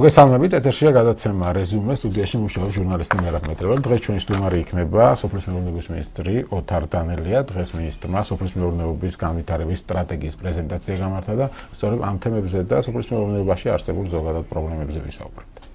მოგესალმებით, ეთერშია გადაცემა რეზიუმე სტუდიაში მუშაობს ჟურნალისტი მერაბ მეტრეველი. დღეს ჩვენი სტუმარი იქნება სოფლის მეურნეობის მინისტრი ოთარ დანელია. დღეს მინისტრმა სოფლის მეურნეობის განვითარების სტრატეგიის პრეზენტაცია გამართა და სწორედ ამ თემებზე და სოფლის მეურნეობაში არსებულ ზოგადად პრობლემებზე ვისაუბრეთ.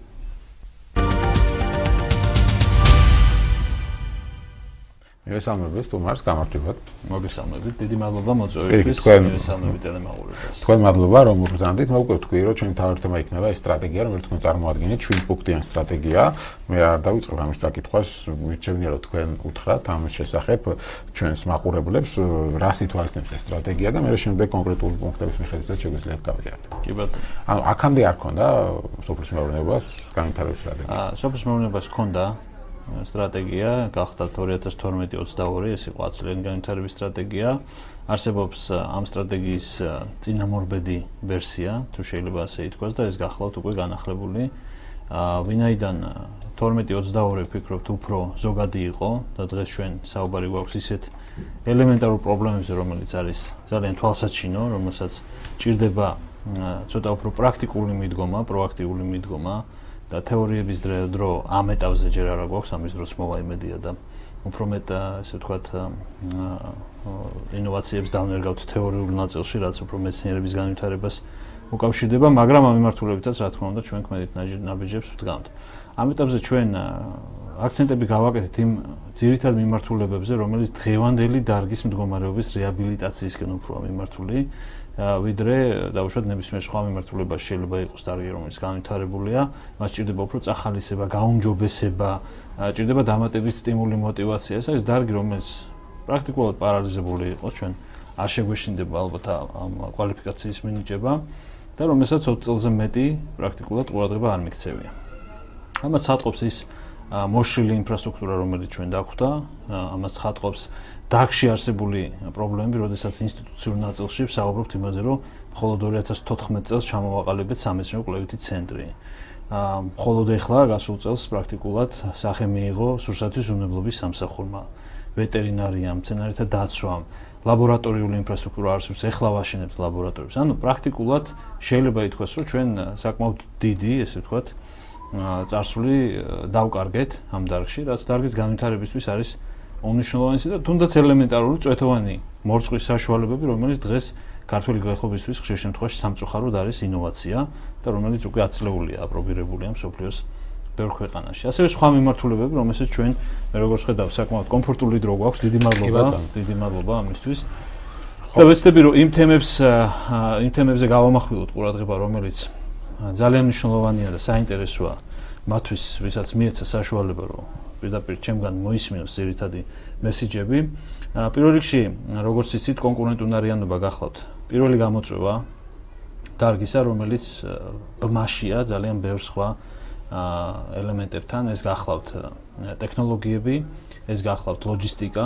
მოგესალმებით, თუმარს გამარჯვებათ. მოგესალმებით. დიდი მადლობა მოწვევისთვის. მოგესალმებით ტელემაურებელს. თქვენ მადლობა რომ მოგზანდით. მე უკვე თქვი რომ ჩვენ თავი თემა იქნება ეს სტრატეგია, რომელიც თქვენ წარმოადგენთ, 7 პუნქტიან სტრატეგია. მე არ დავიწყებ ამის საკითხვას, მიჩვენია რომ თქვენ უთხრათ ამ შესახებ ჩვენს მაყურებლებს რა სიტუაციაა ეს სტრატეგია და მე შემდეგ კონკრეტული პუნქტების მიხედვითაც შეგვიძლიათ გავიაროთ. კი ბატონო. ანუ აქამდე არ ქონდა სოფლის მეურნეობას განვითარების სტრატეგია. აა სოფლის მეურნეობას ქონდა სტრატეგია გახდა 2012-22 ეს იყო აცლიანი განვითარების სტრატეგია. არსებობს ამ სტრატეგიის წინამორბედი ვერსია თუ შეიძლება ასე ითქვას და ეს გახლავთ უკვე განახლებული. ვინაიდან 12-22 ფიქრობთ უფრო ზოგადი იყო და დღეს ჩვენ საუბარი გვაქვს ისეთ ელემენტარულ პრობლემებზე რომელიც არის ძალიან თვალსაჩინო რომელსაც ჭირდება ცოტა უფრო პრაქტიკული მიდგომა, პროაქტიული მიდგომა და თეორიების დრო ამ ეტაპზე ჯერ არა გვაქვს ამის დროს მოვა იმედია და უფრო მეტ ესე ვთქვათ ინოვაციებს დავნერგავთ თეორიულ ნაწილში რაც უფრო მეცნიერების განვითარებას უკავშირდება მაგრამ ამ მიმართულებითაც რა თქმა უნდა ჩვენ ქმედით ნაბიჯებს ვდგამთ. ამ ეტაპზე ჩვენ აქცენტები გავაკეთეთ იმ ძირითად მიმართულებებზე რომელიც დღევანდელი დარგის მდგომარეობის რეაბილიტაციისკენ უფრო მიმართული ვიდრე э, დავუშვათ ნებისმიერ სხვა მიმართულება შეიძლება იყოს დარგი რომელიც განვითარებულია. მას ჭირდება უფრო წახალისება გაუმჯობესება ჭირდება დამატებით სტიმული мотиваცია. ეს არის დარგი რომელიც პრაქტიკულად პარალიზებული იყო ჩვენ. არ შეგვეშინდება ალბათ ამ კვალიფიკაციის მინიჭება და რომელსაც 20 წელზე მეტი პრაქტიკულად ყურადღება არ მიქცევია. ამას ატყობს ის მოშლილი ინფრასტრუქტურა რომელიც ჩვენ დაგვხვდა ამას ხატყობს დაგში არსებული პრობლემები, როდესაც ინსტიტუციურ ნაწილში ვსაუბრობთ იმაზე, რომ მხოლოდ 2014 წელს ჩამოვაყალიბეთ სამეცნიერო კვლევითი ცენტრი. აა მხოლოდ ეხლა გასულ წელს პრაქტიკულად სახე მიიღო სურსათის უნებლობის სამსახურმა, ვეტერინარიამ, მცენარეთა დაცვამ, ლაბორატორიული ინფრასტრუქტურა არსებობს, ეხლა ვაშენებთ ლაბორატორიებს. ანუ პრაქტიკულად შეიძლება ითქვას, რომ ჩვენ საკმაოდ დიდი, ესე ვთქვათ, წარსული დავკარგეთ ამ დარგში, რაც დარგის განვითარებისთვის არის უნიშნულოვანესი და თუნდაც ელემენტარული წვეთოვანი მორწყვის საშუალებები, რომელიც დღეს ქართული გლეხობისთვის ხშირ შემთხვევაში სამწუხაროდ არის ინოვაცია და რომელიც უკვე აცლეულია, აპრობირებულია მსოფლიოს ბევრ ქვეყანაში. ასევე სხვა მიმართულებები, რომელსაც ჩვენ მე როგორც ხედავ, საკმაოდ კომფორტული დრო გვაქვს. დიდი მადლობა, დიდი მადლობა ამისთვის. და ვეცდები რომ იმ თემებს იმ თემებზე გავამახვილოთ ყურადღება, რომელიც ძალიან მნიშვნელოვანია და საინტერესოა მათთვის, ვისაც მიეცა საშუალება რომ პირდაპირ ჩემგან მოისმინოს ძირითადი მესიჯები. პირველ რიგში, როგორც იცით, კონკურენტუნარიანობა გახლავთ. პირველი გამოწვევა დარგისა, რომელიც ბმაშია ძალიან ბევრ სხვა ელემენტებთან, ეს გახლავთ ტექნოლოგიები, ეს გახლავთ ლოჯისტიკა,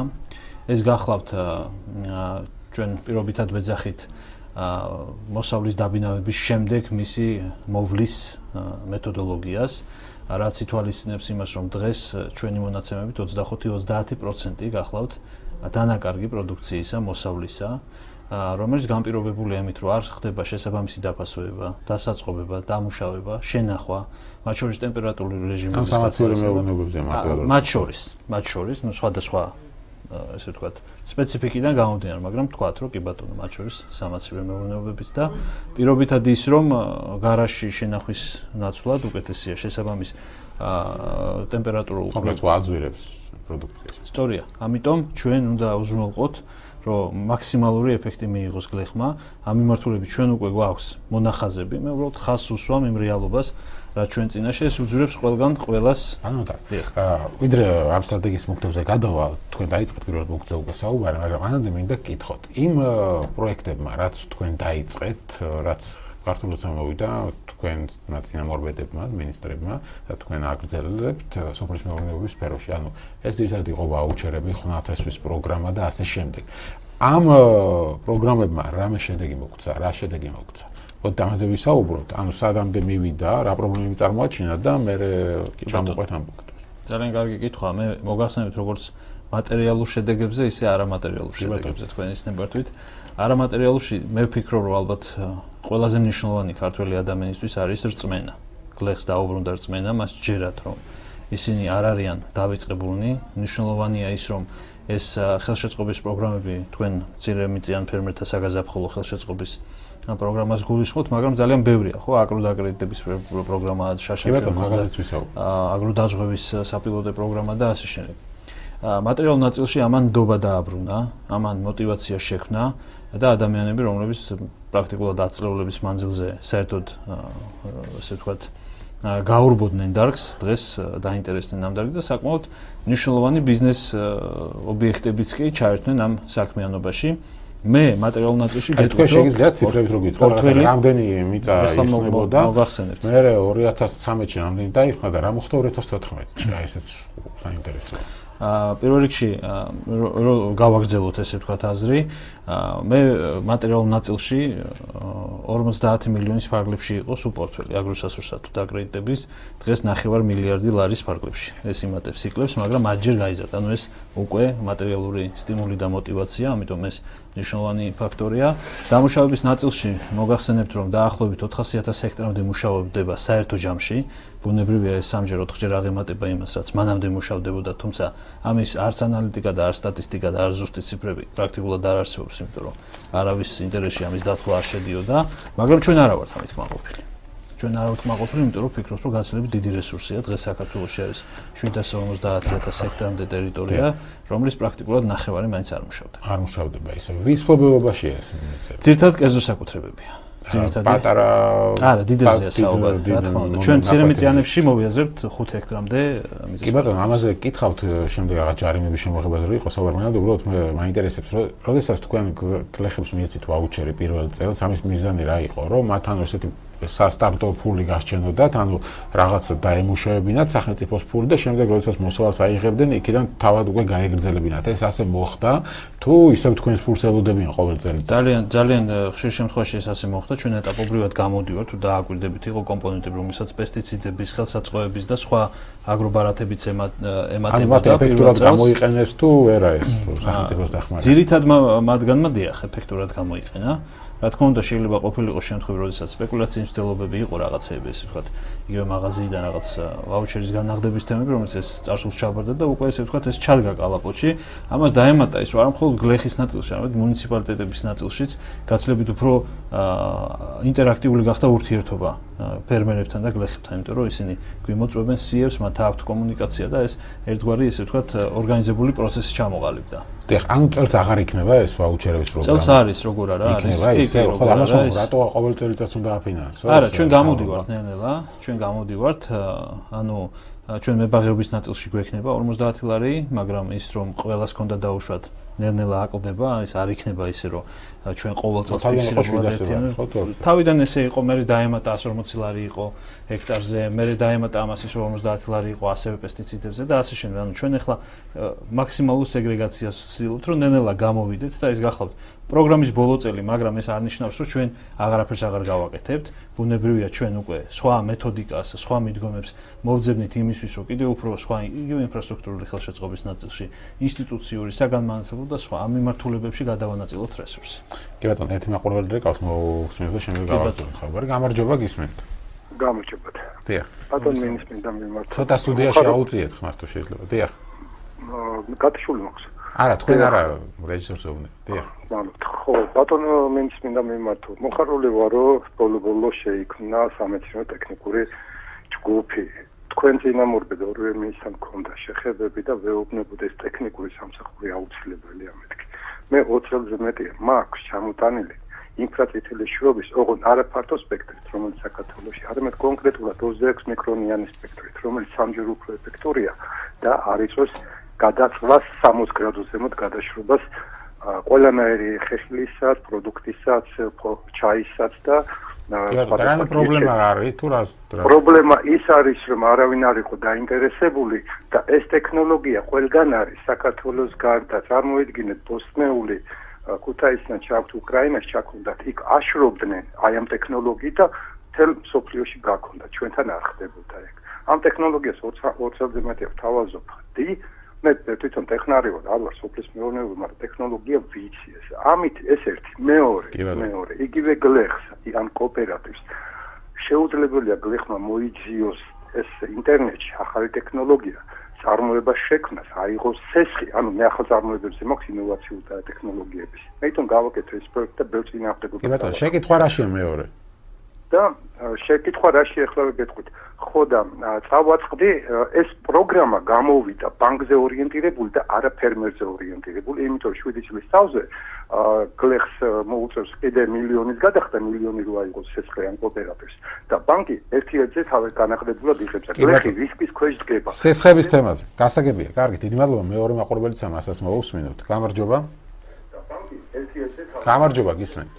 ეს გახლავთ ჩვენ პირობითად ვეძახით მოსავლის დაბინავების შემდეგ მისი მოვლის მეთოდოლოგიას. რაც ითვალისწინებს იმას, რომ დღეს ჩვენი მონაცემებით 25-30% გახლავთ დანაკარგი პროდუქციისა, მოსავლისა, რომელიც განპირობებულია იმით, რომ არ ხდება შესაბამისი დაფასება, დასაწყობება, დამუშავება, შენახვა, მათ შორის ტემპერატურული რეჟიმის გასაცილებლებზე მარტო. მათ შორის, მათ შორის, ну სხვადასხვა ესე ვთქვათ, სპეციფიკიდან გამომდინარე, მაგრამ თქვათ, რომ კი ბატონო, მათ შორის სამაცივე მეურნეობებიც და პირობითად ის, რომ გარაჟში შენახვის ნაცვლად უკეთესია შესაბამის აა ტემპერატურულ კომპლექსს აძვირებს პროდუქციას. ისტორია. ამიტომ ჩვენ უნდა უზრუნველყოთ რომ მაქსიმალური ეფექტი მიიღოს გლეხმა, ამ მიმართულებით ჩვენ უკვე გვაქვს მონახაზები, მე უბრალოდ ხას უსვამ იმ რეალობას, რა ჩვენ წინაშე ეს უძვრებს ყველგან ყველას. ანუ და ვიდრე ამ სტრატეგიის მოკთებზე გადავალ თქვენ დაიწყეთ პირველ მოკთზე უკვე საუბარი მაგრამ ანამდე მინდა გკითხოთ იმ პროექტებმა რაც თქვენ დაიწყეთ რაც ქართულოც მოვიდა თქვენ ნაციონალურბედებმა მინისტრებმა და თქვენ აგრძელებთ სოფლის მეურნეობის სფეროში. ანუ ეს ერთად იყო ვაუჩერები ხნათესვის პროგრამა და ასე შემდეგ. ამ პროგრამებმა რამე შედეგი მოგცა რა შედეგი მოგცა ოთ ამაზე ვისაუბროთ, ანუ სადამდე მივიდა, რა პრობლემები წარმოაჩინა და მე ჩამოყვეთ ამ პუნქტს. ძალიან კარგი კითხვა, მე მოგახსენებთ როგორც მატერიალურ შედეგებზე, ისე არამატერიალურ შედეგებზე თქვენ ისნებართვით. არამატერიალურში მე ვფიქრობ, რომ ალბათ ყველაზე მნიშვნელოვანი ქართველი ადამიანისთვის არის რწმენა. გლეხს დაუბრუნდა რწმენა, მას ჯერათ რომ ისინი არ არიან დავიწყებულნი, მნიშვნელოვანია ის რომ ეს ხელშეწყობის პროგრამები თქვენ ძირემიწიან ფერმერთა საგაზაფხულო ხელშეწყობის პროგრამას გულისხმობთ, მაგრამ ძალიან ბევრია, ხო, აგროდაკრედიტების პროგრამაა შაშაში. ბატონო, მაგალითად ვისაუბრებ. აგროდაზღვევის საპილოტო პროგრამა და ასე შემდეგ. მატერიალურ ნაწილში ამან დობა დააბრუნა, ამან мотиваცია შექმნა და ადამიანები, რომლებიც პრაქტიკულად აწლეულების მანძილზე საერთოდ ესე ვთქვათ, გაურბოდნენ დარგს, დღეს დაინტერესდნენ ამ დარგს და საკმაოდ მნიშვნელოვანი ბიზნეს ობიექტებიც კი ჩაერთვნენ ამ საქმიანობაში. მე მატერიალურ ნაწილში გეტყვი. თქვენ შეგიძლიათ ციფრებით რო გითხრათ, რამდენი მიწა იხნებოდა? მე 2013-ში რამდენი დაიხმა და რა მოხდა 2014-ში? აი ესეც საინტერესოა. აა პირველ რიგში რო გავაგრძელოთ ესე ვთქვათ აზრი, მე მატერიალურ ნაწილში 50 მილიონის ფარგლებში იყო სუპორტველი აგროსასურსათო დაკრედიტების დღეს 9 მილიარდი ლარის ფარგლებში. ეს იმატებს იკლებს, მაგრამ აჯერ გაიზარდა. ანუ ეს უკვე მატერიალური სტიმული და мотиваცია, ამიტომ ეს მნიშვნელოვანი ფაქტორია. დამუშავების ნაწილში მოგახსენებთ, რომ დაახლოებით 400000 ჰექტარამდე მუშაობდება საერთო ჯამში. ბუნებრივია ეს სამჯერ ოთხჯერ აღემატება იმას, რაც მანამდე მუშავდებოდა, თუმცა ამის არც ანალიტიკა და არც სტატისტიკა და არც ზუსტი ციფრები პრაქტიკულად არ არსებობს. იმიტომ რომ არავის ინტერესში ამის დათვლა არ შედიოდა, მაგრამ ჩვენ არა ვართ ამით კმაყოფილი. ჩვენ არ ვართ კმაყოფილი, იმიტომ რომ ფიქრობთ, რომ გაცილებით დიდი რესურსია დღეს საქართველოში არის 750000 ჰექტარამდე ტერიტორია, რომლის პრაქტიკულად ნახევარი მაინც არ მუშავდება. არ მუშავდება ისე. ვის ფლობელობაშია ეს მიწები? ძირთად კერძო საკუთრებებია. ძირითადად. პატარა არა დიდებზეა საუბარი რა თქმა უნდა ჩვენ ცირემიწიანებში მოვიაზრებთ 5 ჰექტრამდე მიწის კი ბატონო ამაზე გითხავთ შემდეგ რაღაც ჯარიმების შემოღებაზე რო იყო საუბარი მაგრამ უბრალოდ მე მაინტერესებს რომ როდესაც თქვენ კლეხებს მიეცით ვაუჩერი პირველ წელს ამის მიზანი რა იყო რომ მათთან ესეთი სასტარტო ფული გასჩენოდათ, ანუ რაღაც დაემუშავებინათ სახელმწიფოს ფული და შემდეგ როდესაც მოსავალს აიღებდნენ, იქიდან თავად უკვე გაეგრძელებინათ. ეს ასე მოხდა, თუ ისევ თქვენს ფულს ელოდებიან ყოველ წელი? ძალიან ძალიან ხშირ შემთხვევაში ეს ასე მოხდა, ჩვენ ეტაპობრივად გამოდივართ, თუ დააკვირდებით, იყო კომპონენტები, რომელსაც პესტიციდების, ხელსაწყოების და სხვა აგრობარათებიც ემატებოდა. მათ ეფექტურად გამოიყენეს თუ ვერა ეს სახელმწიფოს დახმარება? ძირითადად მათგანმა დიახ, ეფექტურად გამოიყენა. რა თქმა უნდა შეიძლება ყოფილიყო შემთხვევები, როდესაც სპეკულაციის მცდელობები იყო რაღაცეები, ესე ვთქვათ, იგივე მაღაზიიდან რაღაც ვაუჩერის განაღდების თემები, რომელიც ეს წარსულს ჩაბარდა და უკვე ესე ვთქვათ, ეს ჩადგა კალაპოტში. ამას დაემატა ის, რომ არ მხოლოდ გლეხის ნაწილში, არამედ მუნიციპალიტეტების ნაწილშიც გაცლებით უფრო ინტერაქტიული გახდა ურთიერთობა ფერმერებთან და გლეხებთან, იმიტომ რომ ისინი გვიმოწვევენ სიებს, მათ აქვთ კომუნიკაცია და ეს ერთგვარი ესე ვთქვათ, ორგანიზებული პროცესი ჩამოყალიბდა. დიახ, ან წელს აღარ იქნება ეს ვაუჩერების პროგრამა. წელს არის როგორ არა არის? იქნება ისე, ხო, ამას რატო ყოველ წელიწადს უნდა აფინანსო? არა, ჩვენ გამოდივართ ნელ-ნელა, ჩვენ გამოდივართ, ანუ ჩვენ მებაღეობის ნაწილში გვექნება 50 ლარი, მაგრამ ის რომ ყოველას ქონდა დაუშვათ ნელ-ნელა აკლდება, ის არ იქნება ისე რომ ჩვენ ყოველ წელს ფიქსირებულად თავიდან ესე იყო, მე დაემატა 140 ლარი იყო ჰექტარზე, მე დაემატა ამას ის 50 ლარი იყო ასევე პესტიციდებზე და ასე შემდეგ. ანუ ჩვენ ახლა მაქსიმალურ სეგრეგაციას ვცდილობთ, რომ ნელ-ნელა გამოვიდეთ და ის გახლავთ პროგრამის ბოლო წელი, მაგრამ ეს არ ნიშნავს, რომ ჩვენ აღარაფერს აღარ გავაკეთებთ. ბუნებრივია ჩვენ უკვე სხვა მეთოდიკას, სხვა მიდგომებს მოვძებნით იმისთვის, რომ კიდევ უფრო სხვა იგივე ინფრასტრუქტურული ხელშეწყობის ნაწილში, ინსტიტუციური, საგანმანათლებლო და სხვა მიმართულებებში გადავანაწილოთ რესურსი. კი ბატონო, ერთი მაყურებელი რეკავს მოხსნით და შემდეგ გავაკეთოთ ხაბარი. გამარჯობა გისმენთ. გამარჯობა. დიახ. ბატონო მინისტრიდან მიმართ. ცოტა სტუდიაში აუწიეთ ხმას თუ შეიძლება. დიახ. აა გატიშული მაქვს. არა, თქვენ არა რეჟისორს ვუხდით. დიახ. ხო, ბატონო მინისტრიდან მიმართ. მოხარული ვარო, ბოლო-ბოლო შეიქმნა სამეცნიერო ტექნიკური ჯგუფი. თქვენ წინამორბედ ორივე მინისტრთან ქონდა შეხებები და ვეუბნებოდეს ტექნიკური სამსახური აუცილებელია მეთქი. მე 20 წელზე მეტია მაქვს ჩამოტანილი ინფრაწითელი შრობის ოღონდ არაფართო სპექტრით, რომელიც საქართველოში, არამედ კონკრეტულად 26 მიკრონიანი სპექტრით, რომელიც სამჯერ უფრო ეფექტურია და არიწოს გადაწყვას 60 გრადუსზე მოდ გადაშრობას ყველანაირი ხეხილისაც, პროდუქტისაც, ჩაისაც და რა პრობლემა არის თუ რას პრობლემა ის არის რომ არავინ არ იყო დაინტერესებული და ეს ტექნოლოგია ყველგან არის საქართველოს გარდა წარმოიდგინეთ ბოსნეული ქუთაისიდან ჩაქვთ უკრაინას ჩაქონდათ იქ აშრობდნენ აი ამ ტექნოლოგიით და თელ სოფლიოში გაქონდა ჩვენთან არ ხდებოდა ეგ. ამ ტექნოლოგიას 20 წელზე მეტი თავაზობ ხდი მე თვითონ ტექნარი ვარ, არ ვარ სოფლის მეურნეობა, მაგრამ ტექნოლოგია ვიცი ეს. ამით ეს ერთი, მეორე, მეორე, იგივე გლეხს, ან კოოპერატივს შეუძლებელია გლეხმა მოიძიოს ეს ინტერნეტში ახალი ტექნოლოგია წარმოება შექმნას, აიღოს სესხი, ანუ მე ახალ წარმოებებზე მაქვს ინოვაციური და ტექნოლოგიების. მე თვითონ გავაკეთე ეს პროექტი და ბევრ წინააღმდეგობას. კი ბატონო, შეკითხვა რაშია მეორე? და შეკითხვა რაში ახლა გეტყვით ხო და წავაწყდი ეს პროგრამა გამოვიდა ბანკზე ორიენტირებული და არა ფერმერზე ორიენტირებული იმიტომ 7 წლის თავზე გლეხს მოუწევს კიდე მილიონის გადახდა მილიონი რო აიღოს სესხლიან კოოპერატივს და ბანკი ერთ-ერთზე თავი განახლებულად იღებს გლეხი რისკის ქვეშ დგება. სესხების თემაზე. გასაგებია კარგი დიდი მადლობა. მეორე მაყურებელიც ამასაც მოусმინოთ გამარჯობა. და ბანკი ერთ-ერთზე თავი გამარჯობა გისმენთ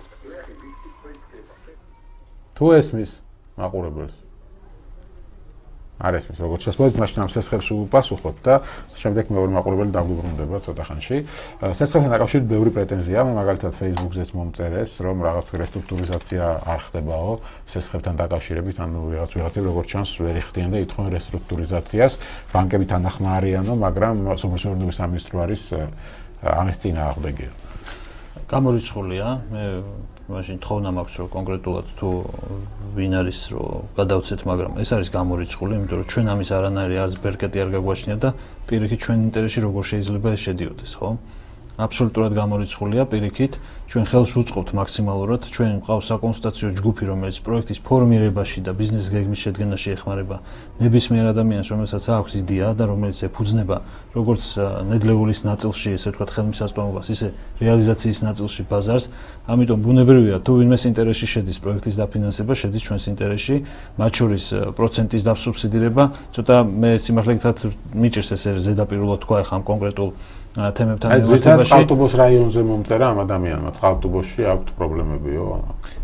თუ ესმის მაყურებელს არ ესმის როგორც შესაძლოა მაშინ ამ სესხებს უპასუხოთ და შემდეგ მეორე მაყურებელი დაგვიბრუნდება ცოტა ხანში. სესხებთან დაკავშირებით ბევრი პრეტენზია მაგალითად Facebook-ზეც მომწერეს რომ რაღაც რესტრუქტურიზაცია არ ხდებაო სესხებთან დაკავშირებით ანუ რაღაც ვიღაცები როგორც ჩანს ვერ იხდიან და ითხოვენ რესტრუქტურიზაციას. ბანკები თანახმარიანო მაგრამ სოფლის სამინისტრო არის ამის წინააღმდეგი გამორიცხულია. მე მაშინ თხოვნა მაქვს რომ კონკრეტულად თუ ვინ არის რომ გადავცეთ მაგრამ ეს არის გამორიცხული იმიტომ რომ ჩვენ ამის არანაირი არც ბერკეტი არ გაგვაჩნია და პირიქით ჩვენ ინტერესში როგორ შეიძლება ეს შედიოდეს ხო აბსოლუტურად გამორიცხულია პირიქით. ჩვენ ხელს უწყობთ მაქსიმალურად. ჩვენ ყავს საკონსულტაციო ჯგუფი რომელიც პროექტის ფორმირებაში და ბიზნეს გეგმის შედგენაში ეხმარება ნებისმიერ ადამიანს რომელსაც აქვს იდეა და რომელიც ეფუძნება როგორც ნედლეულის ნაწილში ესე ვთქვათ ხელმისაწვდომობას ისე რეალიზაციის ნაწილში ბაზარს. ამიტომ ბუნებრივია თუ ვინმეს ინტერესში შედის პროექტის დაფინანსება შედის ჩვენს ინტერესში. მათ შორის პროცენტის დასუბსიდირება ცოტა მე სიმართლე გითხრათ მიჭირს ესე ზედაპირულად თქვა ახლა ამ კონკრეტულ თემებთან მიმართებაში. აი, ზუსტად რაიონზე მომწერა ამ ადამიანმა, წყალტუბოში აქვს პრობლემებიო.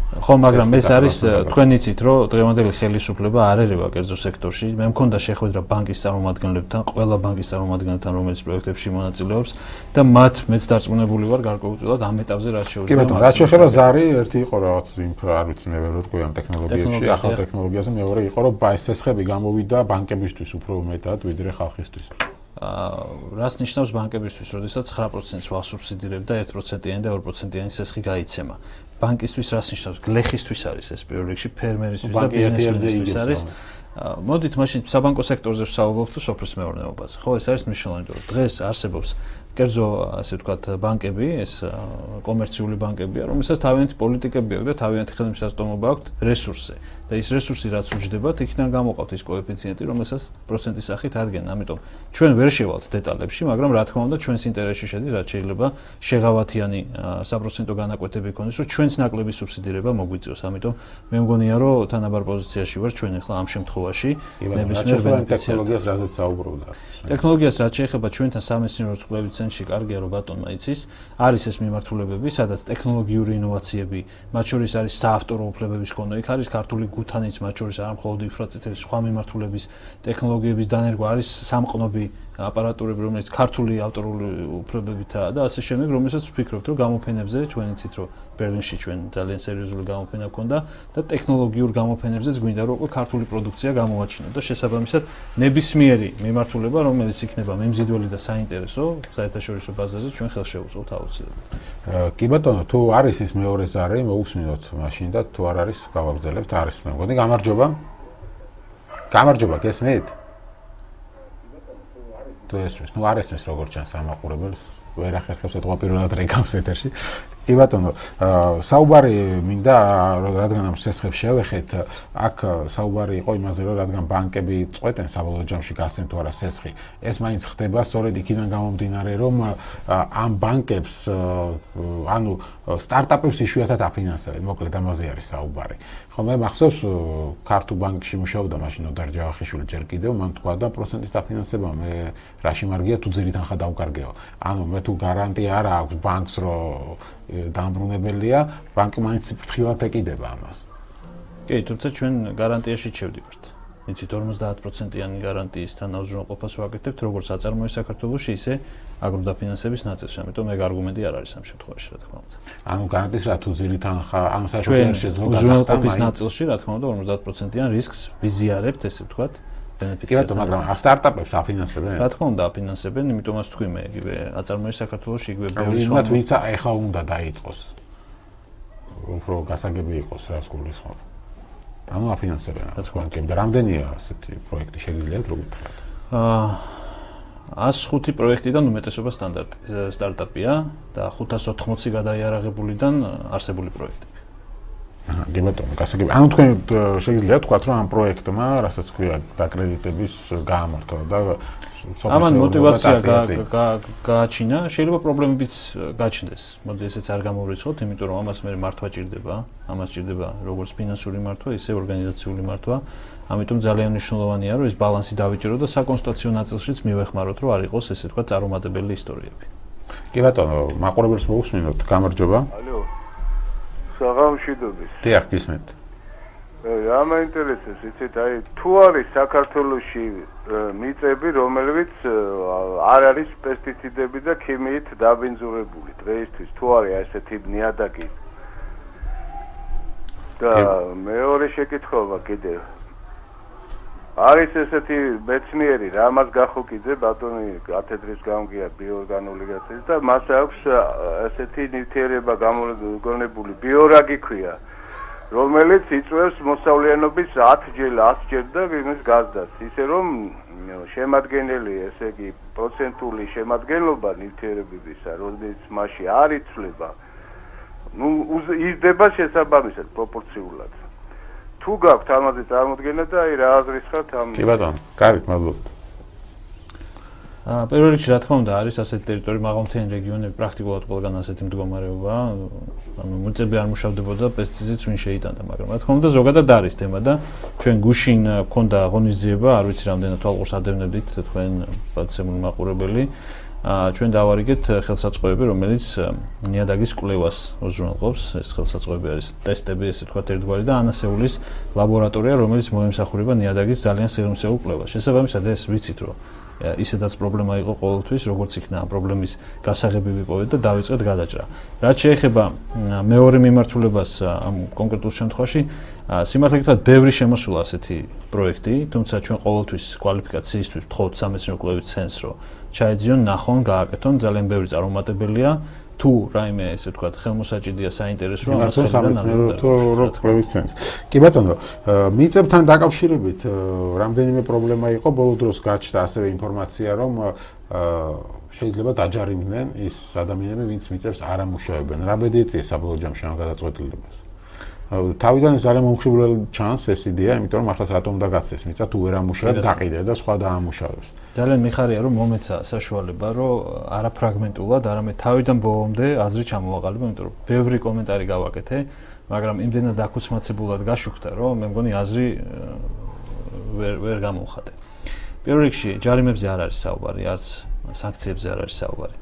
ხო, მაგრამ ეს არის თქვენ იცით, რომ დღევანდელი ხელისუფლება არ ერევა კერძო სექტორში. მე მქონდა შეხვედრა ბანკის წარმომადგენლებთან, ყველა ბანკის წარმომადგენელთან, რომელიც პროექტებში მონაწილეობს და მათ მეც დარწმუნებული ვარ გარკვეულწილად ამ ეტაპზე რაც შეუძლია. კი ბატონო, რაც შეეხება ზარი, ერთი იყო რაღაც ინფრა, არ ვიცი მე ვერ ვთქვი ამ ტექნოლოგიებში, ახალ ტექნოლოგიაზე, მეორე იყო რომ ბაისესხები გამოვიდა ბანკებისთვის უფრო მეტად ვიდრე ხალხისთვის. აა რას ნიშნავს ბანკებისთვის, როდესაც 9%-ს ვასუბსიდირებ და 1%-იანი და 2%-იანი სესხი გაიცემა. ბანკისთვის რას ნიშნავს? გლეხისთვის არის ეს პირველ რიგში, ფერმერისთვის და ბიზნესმენისთვის არის. მოდით მაშინ საბანკო სექტორზე ვსაუბრობთ თუ სოფლის მეურნეობაზე. ხო, ეს არის მნიშვნელოვანი, რომ დღეს არსებობს კერძო ასე ვთქვათ ბანკები, ეს კომერციული ბანკებია, რომელსაც თავიანთი პოლიტიკები აქვს და თავიანთი ხელმისაწვდომობა აქვს რესურსზე. და ის რესურსი რაც უჯდებათ, იქიდან გამოყავთ ის კოეფიციენტი, რომელსაც პროცენტის სახით ადგენენ. ამიტომ ჩვენ ვერ შევალთ დეტალებში, მაგრამ რა თქმა უნდა, ჩვენს ინტერესში შედის, რაც შეიძლება შეღავათიანი საპროცენტო განაკვეთები ქონდეს, რომ ჩვენს ნაკლების სუბსიდირება მოგვიწევს. ამიტომ მე მგონია, რომ თანაბარ პოზიციაში ვარ ჩვენ ახლა ამ შემთხვევაში ნებისმიერ ტექნოლოგიას რაზეც საუბრობდა. ტექნოლოგიას რაც შეეხება ჩვენთან სამეცნიერო კვლევის ცენტრში, კარგია რომ ბატონმა იცის, არის ეს მიმართულებები, სადაც ტექნოლოგიური ინოვაციები, მათ შორის არის საავტორო უფლებების კონო, იქ არის ქართული გუთანიც მათ შორის არ მხოლოდ ინფრაწითელი სხვა მიმართულების ტექნოლოგიების დანერგვა არის სამყნობი აპარატურები რომელიც ქართული ავტორული უფლებებითაა და ასე შემდეგ რომელსაც ვფიქრობთ რომ გამოფენებზე ჩვენ იცით რომ ბერლინში ჩვენ ძალიან სერიოზული გამოფენა ქონდა და ტექნოლოგიურ გამოფენებზეც გვინდა რომ უკვე ქართული პროდუქცია გამოვაჩინოთ და შესაბამისად ნებისმიერი მიმართულება რომელიც იქნება მემზიდველი და საინტერესო საერთაშორისო ბაზაზე ჩვენ ხელს შევუწყობთ აუცილებლად. კი ბატონო, თუ არის ის მეორე ზარი, მოусმინოთ მაშინ და თუ არ არის, გავაგზავნებთ, არის მე მგონი გამარჯობა. გამარჯობა, გესმით? თუ ესმის, ნუ არ ესმის როგორც ჩანს ამაყურებელს, ვერ ახერხებს ეთქვა პირველად რეკამს ეთერში. კი ბატონო, საუბარი მინდა რადგან ამ სესხებს შევეხეთ, აქ საუბარი იყო იმაზე, რომ რადგან ბანკები წვეთენ საბოლოო ჯამში გასცენ თუ არა სესხი, ეს მაინც ხდება სწორედ იქიდან გამომდინარე, რომ ამ ბანკებს ანუ სტარტაპებს იშვიათად აფინანსებენ, მოკლედ ამაზე არის საუბარი. ხო მე მახსოვს ქართულ ბანკში მუშაობდა მაშინ ოდარ ჯავახიშვილი ჯერ კიდევ მან თქვა და პროცენტის დაფინანსება მე რაში მარგია თუ ძირი თანხა დავკარგეო. ანუ მე თუ გარანტია არა აქვს ბანკს რომ დამბრუნებელია, ბანკი მაინც ფრთხილად ეკიდება ამას. კი, თუმცა ჩვენ გარანტიაში ჩევდივართ. იცით 50%-იანი გარანტიის თანაუზრუნველყოფას ვაკეთებთ როგორც აწარმოის საქართველოსში, ისე აგროდაფინანსების ნაწილში, ამიტომ ეგ არგუმენტი არ არის ამ შემთხვევაში, რა თქმა უნდა. ანუ გარანტიის რა თუ ძილი თანხა, ამ საშუალებას შეძლო გადახდა. უზრუნველყოფის ნაწილში, რა თქმა უნდა, 50%-იან რისკს ვიზიარებთ, ესე ვთქვათ. ბენეფიცია. კი ბატონო, მაგრამ სტარტაპებს აფინანსებენ? რა თქმა უნდა, აფინანსებენ, იმიტომაც თქვი მე, იგივე აწარმოის საქართველოსში იგივე ბევრი სხვა. იმათ ვინც ახლა უნდა დაიწყოს. უფრო გასაგები იყოს რა სკოლის ხო? ანუ აფინანსებენ. რა თქმა უნდა, რამდენია ასეთი პროექტი შეგიძლიათ როგორ თქვა? აა 105 პროექტიდან უმეტესობა სტანდარტ სტარტაპია და 580 გადაიარაღებულიდან არსებული პროექტები. გემატონო გასაგები. ანუ თქვენ შეიძლება თქვათ რომ ამ პროექტმა, რასაც ქვია, დაკრედიტების გაამართლა და ამან мотивация გააჩინა, შეიძლება პრობლემებიც გაჩნდეს. მოდი ესეც არ გამოვრიცხოთ, იმიტომ რომ ამას მე მართვა ჭირდება, ამას ჭირდება როგორც ფინანსური მართვა, ისე ორგანიზაციული მართვა. ამიტომ ძალიან მნიშვნელოვანია, რომ ეს ბალანსი დავიჭირო და საკონსტიტუციო ნაწილშიც მივეხმაროთ, რომ არ იყოს ესე თქვა წარუმატებელი ისტორიები. კი ბატონო, მაყურებელს მოусმინოთ გამარჯობა. ალო საღამშიდობის. დიახ, გისმენთ. რა მაინტერესებს, იცით, აი თუ არის საქართველოსში მიწები, რომელიც არ არის პესტიციდები და ქიმიით დაბინძურებული დღეისთვის, თუ არის ესეთი ნიადაგი. და მეორე შეკითხვა კიდევ არის ესეთი მეცნიერი რამას გახოკიძე ბატონი კათედრის გამგია ბიორგანულიგაციის და მას აქვს ესეთი ნივთიერება გამოგონებული ბიორაგი ქვია რომელიც იწვევს მოსავლიანობის 10 ჯერ 100 ჯერ და იმის გაზდას. ისე რომ შემადგენელი ესე იგი პროცენტული შემადგენლობა ნივთიერებებისა რომელიც მასში არ იცვლება ну იზრდება შესაბამისად პროპორციულად თუ გაქვთ ამაზე წარმოდგენა და აი რა აზრის ხართ ამ კი ბატონო, კარგით, მადლობთ. აა პირველ რიგში რა თქმა უნდა არის ასეთი ტერიტორიული მაღალმთიანი რეგიონები პრაქტიკულად ყველგან ასეთი მდგომარეობა, ანუ მოწები არ მუშავდებოდა პესტიციდს ვინ შეიტანდა, მაგრამ რა თქმა უნდა ზოგადად არის თემა და ჩვენ გუშინ ქონდა ღონისძიება, არ ვიცი რამდენად თვალყურს ადევნებდით თქვენ პაცემული მაყურებელი. ჩვენ დავარიგეთ ხელსაწყოები, რომელიც ნიადაგის კვლევას უზრუნველყოფს. ეს ხელსაწყოები არის ტესტები, ესე თქვა ერთგვარი და ანასეულის ლაბორატორია, რომელიც მოემსახურება ნიადაგის ძალიან სიღრმისეულ კვლევას. შესაბამისად, ეს ვიცით, რომ ისედაც პრობლემა იყო ყოველთვის, როგორც იქნა პრობლემის გასაღები ვიპოვეთ და დავიწყეთ გადაჭრა. რაც შეეხება მეორე მიმართულებას ამ კონკრეტულ შემთხვევაში, სიმართლე გითხრათ, ბევრი შემოსულა ასეთი პროექტი, თუმცა ჩვენ ყოველთვის კვალიფიკაციისთვის ვთხოვთ სამეცნიერო კვლევის ცენტრს, რომ ჩაეძიონ ნახონ, გააკეთონ, ძალიან ბევრი წარუმატებელია. თუ რაიმე ესე ვთქვათ, ხელმოსაჭიდია საინტერესო ამას სამეცნიერო კვლევით ცენტრს. კი ბატონო, მიწებთან დაკავშირებით რამდენიმე პრობლემა იყო, ბოლო დროს გაჩნდა ასევე ინფორმაცია, რომ შეიძლება დაჯარიმდნენ ის ადამიანები, ვინც მიწებს არ ამუშავებენ. რა ბედი ეწია საბოლოო ჯამში ამ გადაწყვეტილებას? თავიდან ძალიან მომხიბვლელ ჩანს ეს იდეა, იმიტომ რომ ახლა რატომ უნდა გაცდეს მიწა თუ ვერ ამუშავებ, გაყიდე და სხვა დაამუშავებს. ძალიან მიხარია რომ მომეცა საშუალება, რომ არა ფრაგმენტულად, არამედ თავიდან ბოლომდე აზრი ჩამოვაყალიბო, იმიტომ რომ ბევრი კომენტარი გავაკეთე, მაგრამ იმდენად აკუცმაცებულად გაშუქდა, რომ მე მგონი აზრი ვერ ვერ გამოვხატე. პირველ რიგში ჯარიმებზე არ არის საუბარი, არც სანქციებზე არ არის საუბარი.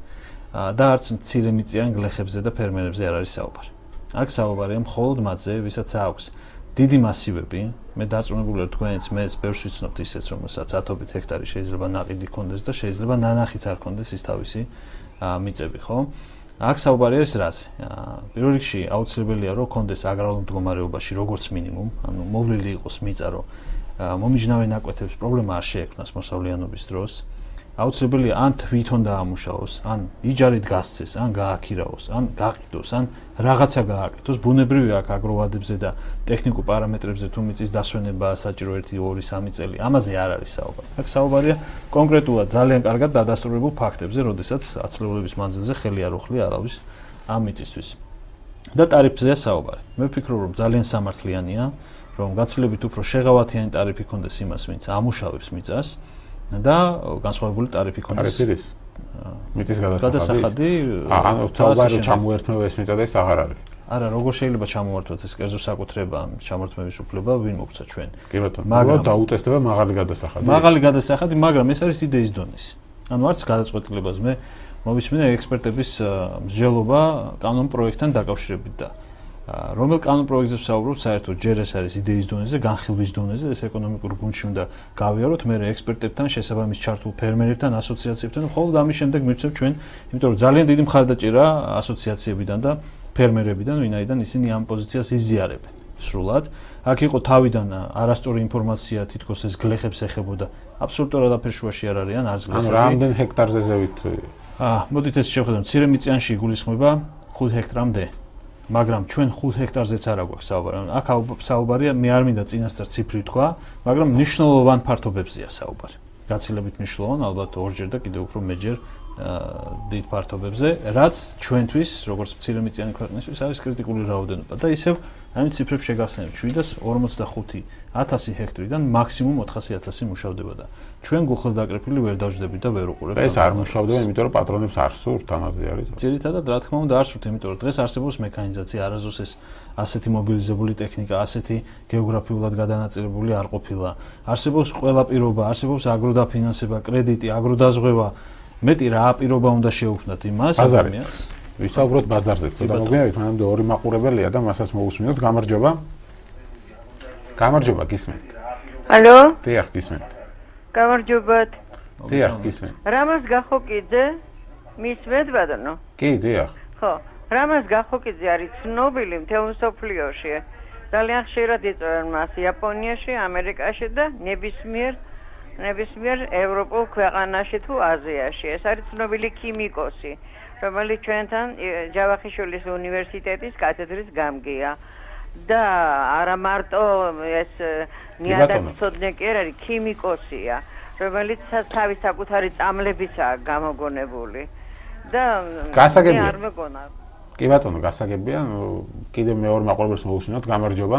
და არც მცირე მიწიან გლეხებზე და ფერმერებზე არ არის საუბარი. აქ საუბარია მხოლოდ მათზე, ვისაც აქვს დიდი მასივები. მე დარწმუნებული ვარ თქვენიც მეც ბევრს ვიცნობთ ისეც, რომელსაც ათობით ჰექტარი შეიძლება ნაყიდი კონდეს და შეიძლება ნანახიც არ კონდეს ის თავისი მიწები, ხო? აქ საუბარია ის რაც. პირველ რიგში აუცილებელია რომ კონდეს აგრარულ მდგომარეობაში როგორც მინიმუმ, ანუ მოვლილი იყოს მიწა, რომ მომიჯნავე ნაკვეთებს პრობლემა არ შეექმნას მოსავლიანობის დროს. აუცილებელია ან თვითონ დაამუშავოს, ან იჯარით გასცეს, ან გააქირავოს, ან გაყიდოს, ან რაღაცა გააკეთოს. ბუნებრივი აქ აგროვადებზე და ტექნიკურ პარამეტრებზე თუ მიწის დასვენება საჭირო 1-2-3 წელი, ამაზე არ არის საუბარი. აქ საუბარია კონკრეტულად ძალიან კარგად დადასტურებულ ფაქტებზე, როდესაც აცლეულების მანძილზე ხელი არ უხლი არავის ამ მიწისთვის. და ტარიფზეა საუბარი. მე ვფიქრობ, რომ ძალიან სამართლიანია, რომ გაცილებით უფრო შეღავათიანი ტარიფი ქონდეს იმას, ვინც ამუშავებს მიწას. და განსხვავებული ტარიფი ქონდეს. ტარიფი ის? მიწის გადასახადი. ანუ თავარი ჩამოერთმევა ეს მიწა და ეს აღარ არის. არა, როგორ შეიძლება ჩამოართვათ ეს კერძო საკუთრება, ჩამოერთმევის უფლება ვინ მოგცა ჩვენ? კი ბატონო, მაგრამ დაუწესდება მაღალი გადასახადი. მაღალი გადასახადი, მაგრამ ეს არის იდეის დონის. ანუ არც გადაწყვეტილებას მე მოვისმინე ექსპერტების მსჯელობა კანონ პროექტთან დაკავშირებით და რომელ კანონ პროექტზე ვსაუბრობ, საერთოდ ჯერ ეს არის იდეის დონეზე, განხილვის დონეზე, ეს ეკონომიკურ გუნდში უნდა გავიაროთ, მე ექსპერტებთან, შესაბამის ჩართულ ფერმერებთან, ასოციაციებთან, ხოლმე ამის შემდეგ მივცემ ჩვენ, იმიტომ რომ ძალიან დიდი მხარდაჭერა ასოციაციებიდან და ფერმერებიდან, ვინაიდან ისინი ამ პოზიციას იზიარებენ. სრულად, აქ იყო თავიდან არასწორი ინფორმაცია, თითქოს ეს გლეხებს ეხებოდა. აბსოლუტურად აფერშუაში არ არიან არც გლეხები. ანუ რამდენ ჰექტარზე ზევით? აა, მოდით ეს შევხედოთ, ცირე მიწიანში იგულისხმება 5 ჰექტრამდე. მაგრამ ჩვენ 5 ჰექტარზეც არა გვაქვს საუბარი. აქ საუბარია მე არ მინდა წინასწარ ციფრი თქვა, მაგრამ მნიშვნელოვან ფართობებზეა საუბარი. გაცილებით მნიშვნელოვან, ალბათ ორჯერ და კიდევ უფრო მეჯერ დიდ ფართობებზე, რაც ჩვენთვის, როგორც მცირემიწიანი ქვეყნისთვის არის კრიტიკული რაოდენობა და ისევ ამ ციფრებს შეგახსენებთ 745 1000 ჰექტრიდან მაქსიმუმ 400000 მუშავდება და ჩვენ გულხილ დაკრეფილი ვერ დავждდებით და ვერ უყურებთ. ეს არ მუშავდება, იმიტომ რომ პატრონებს არ სურთ ამაზე არის. ძირითადად რა თქმა უნდა არ სურთ, იმიტომ რომ დღეს არსებობს მექანიზაცია, არაზოს ეს ასეთი მობილიზებული ტექნიკა, ასეთი გეოგრაფიულად გადანაწილებული არ ყოფილა. არსებობს ყველაპირობა, არსებობს აგროდაფინანსება, კრედიტი, აგროდაზღვევა. მეტი რა აპირობა უნდა შეუქმნათ იმას ადამიანს? ვისაუბროთ ბაზარზე, ცოტა მოგვიანებით, მანამდე ორი მაყურებელია და მასაც მოусმინოთ გამარჯობა. გამარჯობა, გისმენთ. ალო? დიახ, გისმენთ. გამარჯობათ. დიახ, გისმენთ. რამას გახოკიძე? მისმენთ ბატონო? კი, დიახ. ხო. რამას გახოკიძე არის ცნობილი მთელ სოფლიოში. ძალიან ხშირად იწვევენ მას იაპონიაში, ამერიკაში და ნებისმიერ ნებისმიერ ევროპულ ქვეყანაში თუ აზიაში. ეს არის ცნობილი ქიმიკოსი, რომელიც ჩვენთან ჯავახიშვილის უნივერსიტეტის კათედრის გამგეა. და არა მარტო ეს ნიადაგწოდნე კი არის, ქიმიკოსია, რომელიც თავის საკუთარი წამლებიცაა გამოგონებული. და გასაგებია. არ მეგონა. კი ბატონო, გასაგებია. კიდე მეორე მაყურებელს მოусმინოთ, გამარჯობა.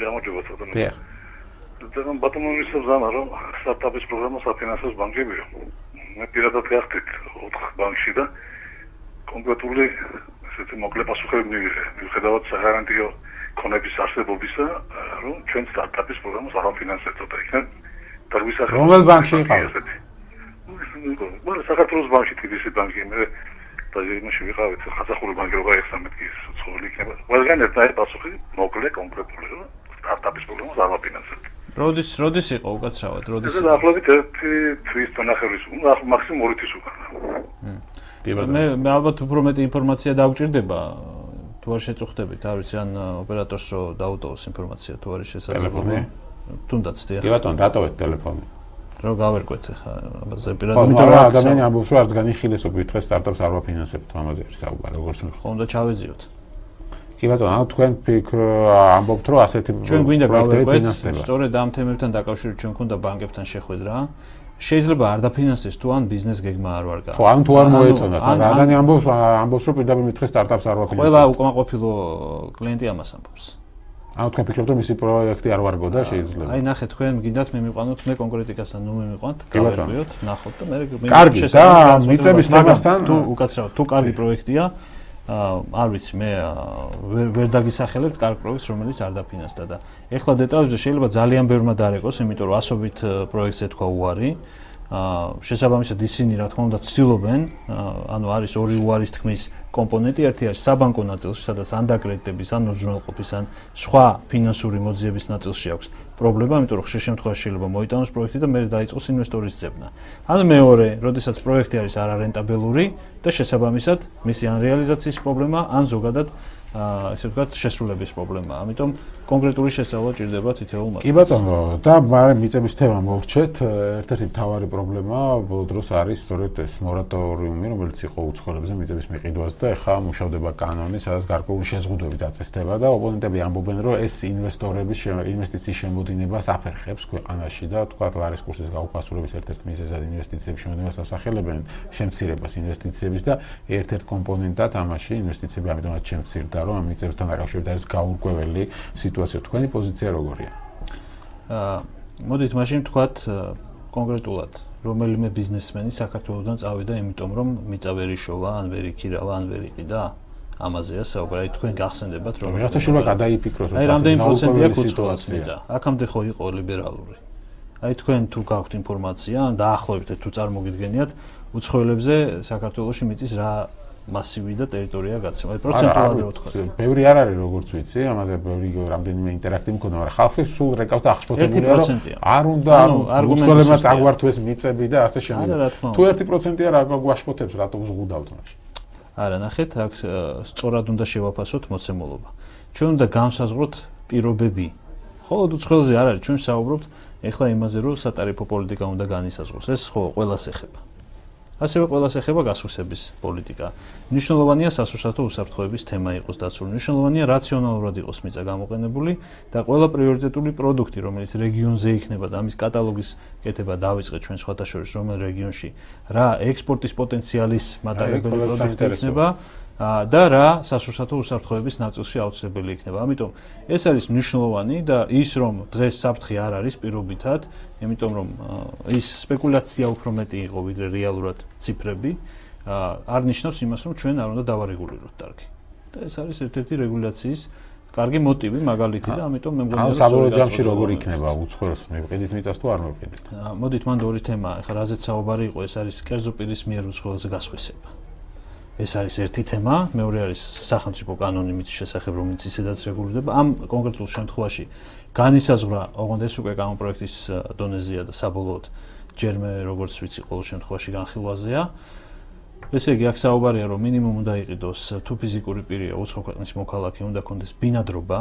გამარჯობა, ბატონო. დიახ. ძალიან ბატონო მისწავლა რომ სტარტაპის პროგრამა საფინანსოს ბანკებია. მე პირადად გახდით 4 ბანკში და კონკრეტული ესეთი მოკლე პასუხები მივიღე. მიუხედავად საგარანტიო კონების არსებობისა, რომ ჩვენ სტარტაპის პროგრამას არ ვაფინანსებთ და იქნებ დაგვისახეთ. რომელ ბანკში იყავით? მე საქართველოს ბანკში თბილისის ბანკი მე და იმაში ვიყავით ხაზახური ბანკი როგორ ახსამეთ კი ცხოველი იქნება. ყველგან ერთად პასუხი მოკლე კონკრეტული რომ სტარტაპის პროგრამას არ ვაფინანსებთ. როდის როდის იყო უკაცრავად როდის ეს ახლობით ერთი თვის თანახევრის მაქსიმუმ ორი თვის უკან მე მე ალბათ უფრო მეტი ინფორმაცია დაგვჭირდება თუ არ შეწუხდებით არ ვიცი ან ოპერატორს რო დაუტოვოს ინფორმაცია თუ არის შესაძლებელი თუნდაც დიახ კი ბატონო დატოვეთ ტელეფონი რო გავერკვეთ ხა ამაზე პირადად იმიტომ რომ ადამიანი ამბობს რომ არც განიხილეს უკვე დღეს სტარტაპს არ ვაფინანსებთ ამაზე საუბარი როგორც ხო უნდა ჩავეძიოთ. კი ბატონო, ანუ თქვენ ფიქ ამბობთ, რომ ასეთი ჩვენ გვინდა გავეკვეთ, სწორედ ამ თემებთან დაკავშირებით ჩვენ გვქონდა ბანკებთან შეხვედრა. შეიძლება არ დაფინანსეს თუ ან ბიზნეს გეგმა არ ვარ გააკეთე. ხო, ან თუ არ მოეწონათ, რა ადამიანი ამბობს, ამბობს, რომ პირდაპირ მითხეს სტარტაპს არ ვაფინანსებ. ყველა უკმაყოფილო კლიენტი ამას ამბობს. ანუ თქვენ ფიქრობთ, რომ მისი პროექტი არ ვარგო და შეიძლება. აი, ნახეთ, თქვენ გინდათ მე მიყვანოთ, მე კონკრეტიკასთან ნუ მე მიყვანთ, გავერკვიოთ, ნახოთ და მე მე კარგი და მიწების თემასთან თუ უკაცრავად, თუ კარგი პროექტია, არ ვიცი მე ვერ დაგისახელებთ კარგ პროექტს რომელიც არ დაფინანსდა და ეხლა დეტალებზე შეიძლება ძალიან ბევრმა დარეკოს იმიტომ რომ ასობით პროექტზე თქვა უარი. აა შესაბამისად ისინი რა თქმა უნდა ცდილობენ ანუ არის ორი უარის თქმის კომპონენტი ერთი არის საბანკო ნაწილში სადაც ან დაკრედიტების ან უზრუნველყოფის ან სხვა ფინანსური მოძიების ნაწილში აქვს პრობლემა იმიტომ რომ ხშირ შემთხვევაში შეიძლება მოიტანოს პროექტი და მე დაიწყოს ინვესტორის ძებნა. ან მეორე როდესაც პროექტი არის არარენტაბელური და შესაბამისად მისი ან რეალიზაციის პრობლემა ან ზოგადად ესე ვთქვათ შესრულების პრობლემაა. ამიტომ კონკრეტული შესწავლა ჭირდება თითოეულ მასალას. კი ბატონო, და მაგრამ მიწების თემა მოვრჩეთ, ერთ-ერთი მთავარი პრობლემა ბოლო დროს არის სწორედ ეს მორატორიუმი, რომელიც იყო უცხოელებზე მიწების მიყიდვაზე და ეხლა მუშავდება კანონი, სადაც გარკვეული შეზღუდვები დაწესდება და ოპონენტები ამბობენ, რომ ეს ინვესტორების ინვესტიციის შემოდინებას აფერხებს ქვეყანაში და თქვა ლარის კურსის გაუფასურების ერთ-ერთ მიზეზად ინვესტიციების შემოდინებას ასახელებენ შემცირებას ინვესტიციების და ერთ-ერთ კომპონენტად ამაში ინვესტიციები ამიტომაც შემცირდა რომ ამ მიწებთან დაკავშირებით არის გაურკვეველი სიტუაცია. თქვენი პოზიცია როგორია? აა მოდით მაშინ თქვათ კონკრეტულად რომელიმე ბიზნესმენი საქართველოსდან წავიდა იმიტომ რომ მიწა ვერ იშოვა ან ვერ იქირავა ან ვერ იყიდა ამაზეა საუბარი თქვენ გახსენდებათ რომ რაღაცა შეიძლება გადაიფიქროს რომ რამდენი პროცენტია კუცხოას მიწა აქამდე ხო იყო ლიბერალური აი თქვენ თუ გაქვთ ინფორმაცია ან დაახლოებით თუ წარმოგიდგენიათ უცხოელებზე საქართველოსში მიწის რა მასივი და ტერიტორია გაცემა. აი პროცენტულად რო ვთქვა. ბევრი არ არის როგორც ვიცი, ამაზე ბევრი რამდენიმე ინტერაქტივი მქონდა, მაგრამ ხალხი სულ რეკავს და ახშფოთებულია რომ არ უნდა უცხოელებმა წაგვართვეს მიწები და ასე შემდეგ. თუ 1%-ია რა გვაშფოთებს, რატო ზღუდავთ მაშინ? არა, ნახეთ, აქ სწორად უნდა შევაფასოთ მოცემულობა. ჩვენ უნდა განსაზღვროთ პირობები. ხოლო უცხოელზე არ არის, ჩვენ საუბრობთ ეხლა იმაზე, რომ სატარიფო პოლიტიკა უნდა განისაზღვროს. ეს ხო ყველას ეხება. ასევე ყველას ეხება გასხვისების პოლიტიკა. ნიშნულოვანია სასურსათო უსაფრთხოების თემა იყოს დაცული. ნიშნულოვანია რაციონალურად იყოს მიწა გამოყენებული და ყველა პრიორიტეტული პროდუქტი, რომელიც რეგიონზე იქნება და ამის კატალოგის კეთება დავიწყეთ ჩვენ სხვათა შორის რომელ რეგიონში რა ექსპორტის პოტენციალის მატარებელი პროდუქტი იქნება და რა სასურსათო უსაფრთხოების ნაწილში აუცილებელი იქნება. ამიტომ ეს არის მნიშვნელოვანი და ის რომ დღეს საფრთხე არ არის პირობითად, იმიტომ რომ ის სპეკულაცია უფრო მეტი იყო ვიდრე რეალურად ციფრები, არ ნიშნავს იმას, რომ ჩვენ არ უნდა დავარეგულიროთ დარგი. და ეს არის ერთ-ერთი რეგულაციის კარგი მოტივი მაგალითი და ამიტომ მე მგონია რომ საბოლოო ჯამში როგორ იქნება უცხოეს მივყიდით მიწას თუ არ მივყიდით. მოდით მანდ ორი თემა, ეხლა რაზეც საუბარი იყო, ეს არის კერძო პირის მიერ უცხოელზე გასხვისება. ეს არის ერთი თემა, მეორე არის სახელმწიფო კანონი მის შესახებ, რომელიც ისედაც რეგულირდება. ამ კონკრეტულ შემთხვევაში განისაზღვრა, ოღონდ ეს უკვე კანონპროექტის დონეზეა და საბოლოოდ ჯერმე როგორც ვიცი, ყოველ შემთხვევაში განხილვაზეა. ესე იგი, აქ საუბარია, რომ მინიმუმ უნდა იყიდოს თუ ფიზიკური პირია უცხო ქვეყნის მოქალაქე, უნდა კონდეს ბინადრობა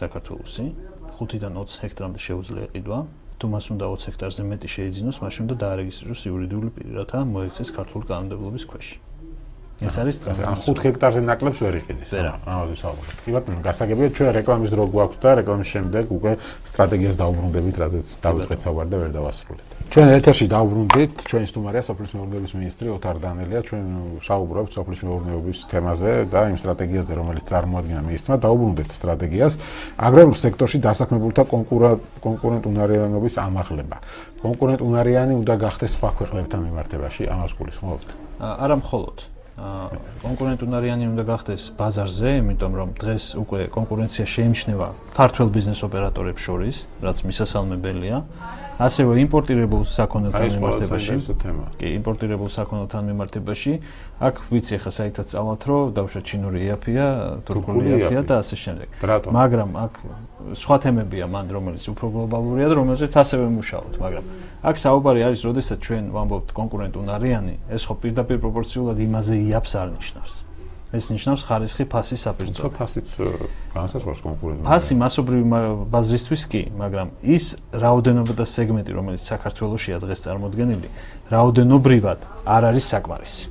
საქართველოსი, 5-დან 20 ჰექტრამდე შეუძლია იყიდვა. თუ მას უნდა 20 ჰექტარზე მეტი შეიძინოს, მაშინ უნდა დაარეგისტრიროს იურიდიული პირი, რათა მოექცეს ქართული კანონმდებლობის ქვეშ. ეს არის ან 5 ჰექტარზე ნაკლებს ვერ იყიდეს. ამაზე საუბარი. კი ბატონო, გასაგებია ჩვენ რეკლამის დრო გვაქვს და რეკლამის შემდეგ უკვე სტრატეგიას დაუბრუნდებით, რაზეც დავიწყეთ საუბარი და ვერ დავასრულეთ. ჩვენ ეთერში დაუბრუნდით, ჩვენ სტუმარია სოფლის მეურნეობის მინისტრი ოთარ დანელია, ჩვენ საუბრობთ სოფლის მეურნეობის თემაზე და იმ სტრატეგიაზე, რომელიც წარმოადგენა მინისტრმა, დაუბრუნდით სტრატეგიას აგრარულ სექტორში დასაქმებულთა კონკურენტუნარიანობის ამაღლება. კონკურენტუნარიანი უნდა გახდეს სხვა ქვეყნებთან მიმართებაში, ამას გულისხმობთ? არა მხოლოდ კონკურენტუნარიანი უნდა გახდეს ბაზარზე, იმიტომ რომ დღეს უკვე კონკურენცია შეიმჩნევა ქართულ ბიზნეს ოპერატორებს შორის, რაც მისასალმებელია. ასევე იმპორტირებულ საქონელთან მიმართებაში. კი, იმპორტირებულ საქონელთან მიმართებაში. აქ ვიცი ახლა საერთოდ წავალთ, რომ დავშოთ ჩინური იაფია, თურქული იაფია და ასე შემდეგ. მაგრამ აქ სხვა თემებია მან, რომელიც უფრო გლობალურია და რომელზეც ასევე მუშაობთ, მაგრამ აქ საუბარი არის, როდესაც ჩვენ ვამბობთ კონკურენტუნარიანი, ეს ხო პირდაპირ პროპორციულად იმაზე იაფს არ ნიშნავს. ეს ნიშნავს ხარისხი ფასის საპირისპირო. ფასიც განსაზღვრავს კონკურენტებს. ფასი მასობრივი ბაზრისთვის კი, მაგრამ ის რაოდენობა და სეგმენტი, რომელიც საქართველოსია დღეს წარმოქმნილი, რაოდენობრივად არ არის საკმარისი.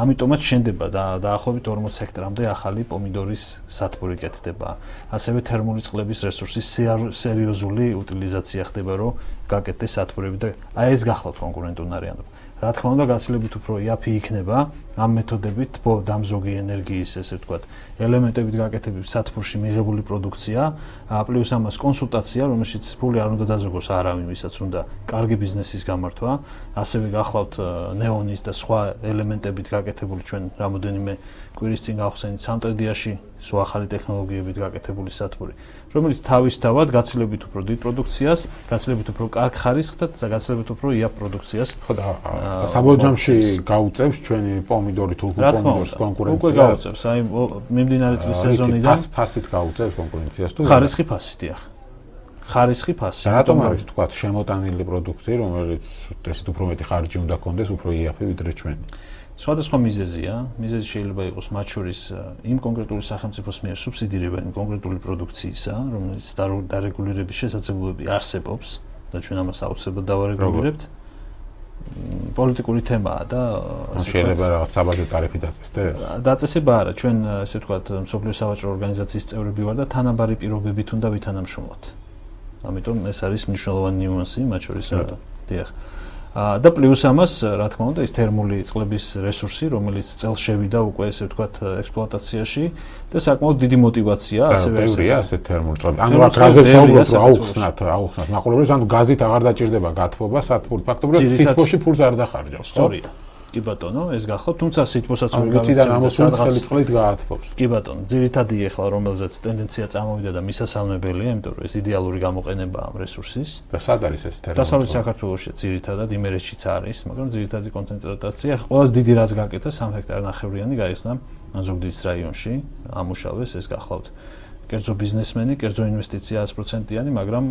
ამიტომაც შენდება და დაახლოებით 40 ჰექტარამდე ახალი პომიდორის სათბური კეთდება. ასევე თერმული წყლების რესურსის სერიოზული უტილიზაცია ხდება, რომ გაკეთდეს სათბურები და აი ეს გახლავთ კონკურენტუნარიანობა. რა თქმა უნდა გაცილებით უფრო იაფი იქნება ამ მეთოდებით ბო დამზოგი ენერგიის ესე ვთქვათ ელემენტებით გაკეთებული სათფურში მიღებული პროდუქცია. პლუს ამას კონსულტაცია რომელშიც ფული არ უნდა დაზოგოს არავინ ვისაც უნდა კარგი ბიზნესის გამართვა. ასევე გახლავთ ნეონის და სხვა ელემენტებით გაკეთებული ჩვენ რამოდენიმე კვირის წინ გავხსენით სამტრედიაში სულ ახალი ტექნოლოგიებით გაკეთებული სათბური რომელიც თავისთავად გაცილებით უფრო დიდ პროდუქციას, გაცილებით უფრო კარგ ხარისხს და გაცილებით უფრო იაფ პროდუქციას ხო და საბოლოო ჯამში გაუწევს ჩვენი პომიდორი თუ პომიდორის კონკურენციას. უკვე გაუწევს, აი მიმდინარე წლის სეზონიდან ფას ფასით გაუწევს კონკურენციას თუ ხარისხი ფასით, ახ. ხარისხი ფასი. რატომ არის თქვა შემოტანილი პროდუქტი, რომელიც ესეთ უფრო მეტი ხარჯი უნდა კონდეს, უფრო იაფი ვიდრე ჩვენი? სხვადასხვა მიზეზია. მიზეზი შეიძლება იყოს მათ შორის იმ კონკრეტული სახელმწიფოს მიერ სუბსიდირება იმ კონკრეტული პროდუქციისა, რომელიც დარეგულირების შესაძლებლობები არსებობს და ჩვენ ამას აუცილებლად დავარეგულირებთ. პოლიტიკური თემაა და შეიძლება რაღაც საბაჟო ტარიფი დაწესდეს? დაწესება არა, ჩვენ ესე ვთქვათ, სოფლიო სავაჭრო ორგანიზაციის წევრები ვარ და თანაბარი პირობებით უნდა ვითანამშრომლოთ. ამიტომ ეს არის მნიშვნელოვანი ნიუანსი მათ შორის. დიახ. და პლუს ამას, რა თქმა უნდა, ის თერმული წყლების რესურსი, რომელიც წელს შევიდა უკვე ესე ვთქვათ ექსპლუატაციაში და საკმაოდ დიდი მოტივაცია ასევე ეს. ბევრია ასეთ თერმულ წყლები. ანუ რა გაზებს საუბრობთ, აუხსნათ, აუხსნათ. მაყურებელს, ანუ გაზით აღარ დაჭირდება გათბობა, სათბური ფაქტობრივად სითბოში ფულს არ დახარჯავს, ხო? სწორია. კი ბატონო, ეს გახლავთ, თუმცა სიტყვასაც ვერ გავიციდან ამოსული წყალი წყლით გაათბობს. კი ბატონო, ძირითადი ეხლა რომელზეც ტენდენცია წამოვიდა და მისასალმებელია, იმიტომ რომ ეს იდეალური გამოყენება ამ რესურსის. და სად არის ეს თერმო? დასავლეთ საქართველოში ძირითადად იმერეთშიც არის, მაგრამ ძირითადი კონცენტრაცია ყველაზე დიდი რაც გაკეთა 3 ჰექტარი ნახევრიანი გაიხსნა ზუგდიდის რაიონში, ამუშავეს ეს გახლავთ. კერძო ბიზნესმენი, კერძო ინვესტიცია 100%-იანი, მაგრამ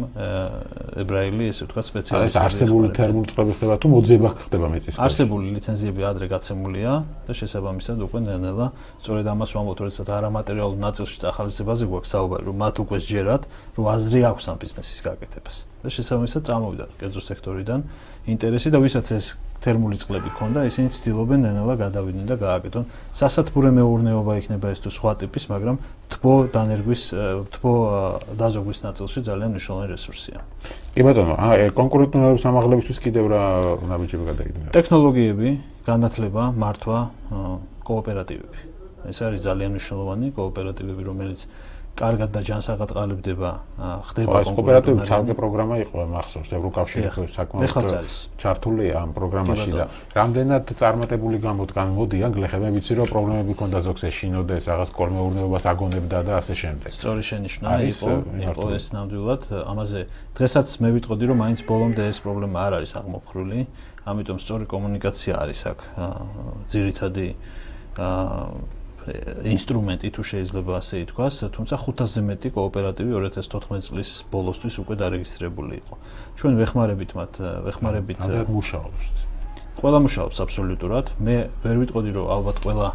ებრაელი, ესე ვთქვათ, სპეციალისტი. ეს არსებული თერმული წყლები ხდება თუ მოძიება ხდება მეწის? არსებული ლიცენზიები ადრე გაცემულია და შესაბამისად უკვე ნელ-ნელა სწორედ ამას ვამბობთ, როდესაც არამატერიალურ ნაწილში წახალისებაზე გვაქვს საუბარი, რომ მათ უკვე სჯერათ, რომ აზრი აქვს ამ ბიზნესის გაკეთებას. და შესაბამისად წამოვიდა კერძო სექტორიდან ინტერესი და ვისაც ეს თერმული წყლები ქონდა, ისინი ცდილობენ ნელა გადავიდნენ და გააკეთონ. სასათბურე მეურნეობა იქნება ეს თუ სხვა ტიპის, მაგრამ თბო დანერგვის, თბო დაზოგვის ნაწილში ძალიან მნიშვნელოვანი რესურსია. კი ბატონო, აა კონკურენტული სამაღლებისთვის კიდევ რა ნაბიჯები გადაიდგინა? ტექნოლოგიები, განათლება, მართვა, კოოპერატივები. ეს არის ძალიან მნიშვნელოვანი კოოპერატივები, რომელიც კარგად და ჯანსაღად ყალიბდება ხდება კონკრეტული ცალკე პროგრამა იყო მახსოვს ევროკავშირი საკმაოდ ჩართული ამ პროგრამაში და რამდენად წარმატებული გამოდგან მოდიან გლეხები ვიცი რომ პრობლემები ქონდა ზოგს ეშინოდეს რაღაც კოლმეურნეობას აგონებდა და ასე შემდეგ. სწორი შენიშვნა იყო იყო ეს ნამდვილად. ამაზე დღესაც მე ვიტყოდი რომ მაინც ბოლომდე ეს პრობლემა არ არის აღმოფხრული ამიტომ სწორი კომუნიკაცია არის აქ ძირითადი აა ინსტრუმენტი თუ შეიძლება ასე ითქვას, თუმცა 500-ზე მეტი კოოპერატივი 2014 წლის ბოლოსთვის უკვე დარეგისტრირებული იყო. ჩვენ ვეხმარებით მათ, ვეხმარებით. ალბათ მუშაობს. ყველა მუშაობს აბსოლუტურად. მე ვერ ვიტყოდი რომ ალბათ ყველა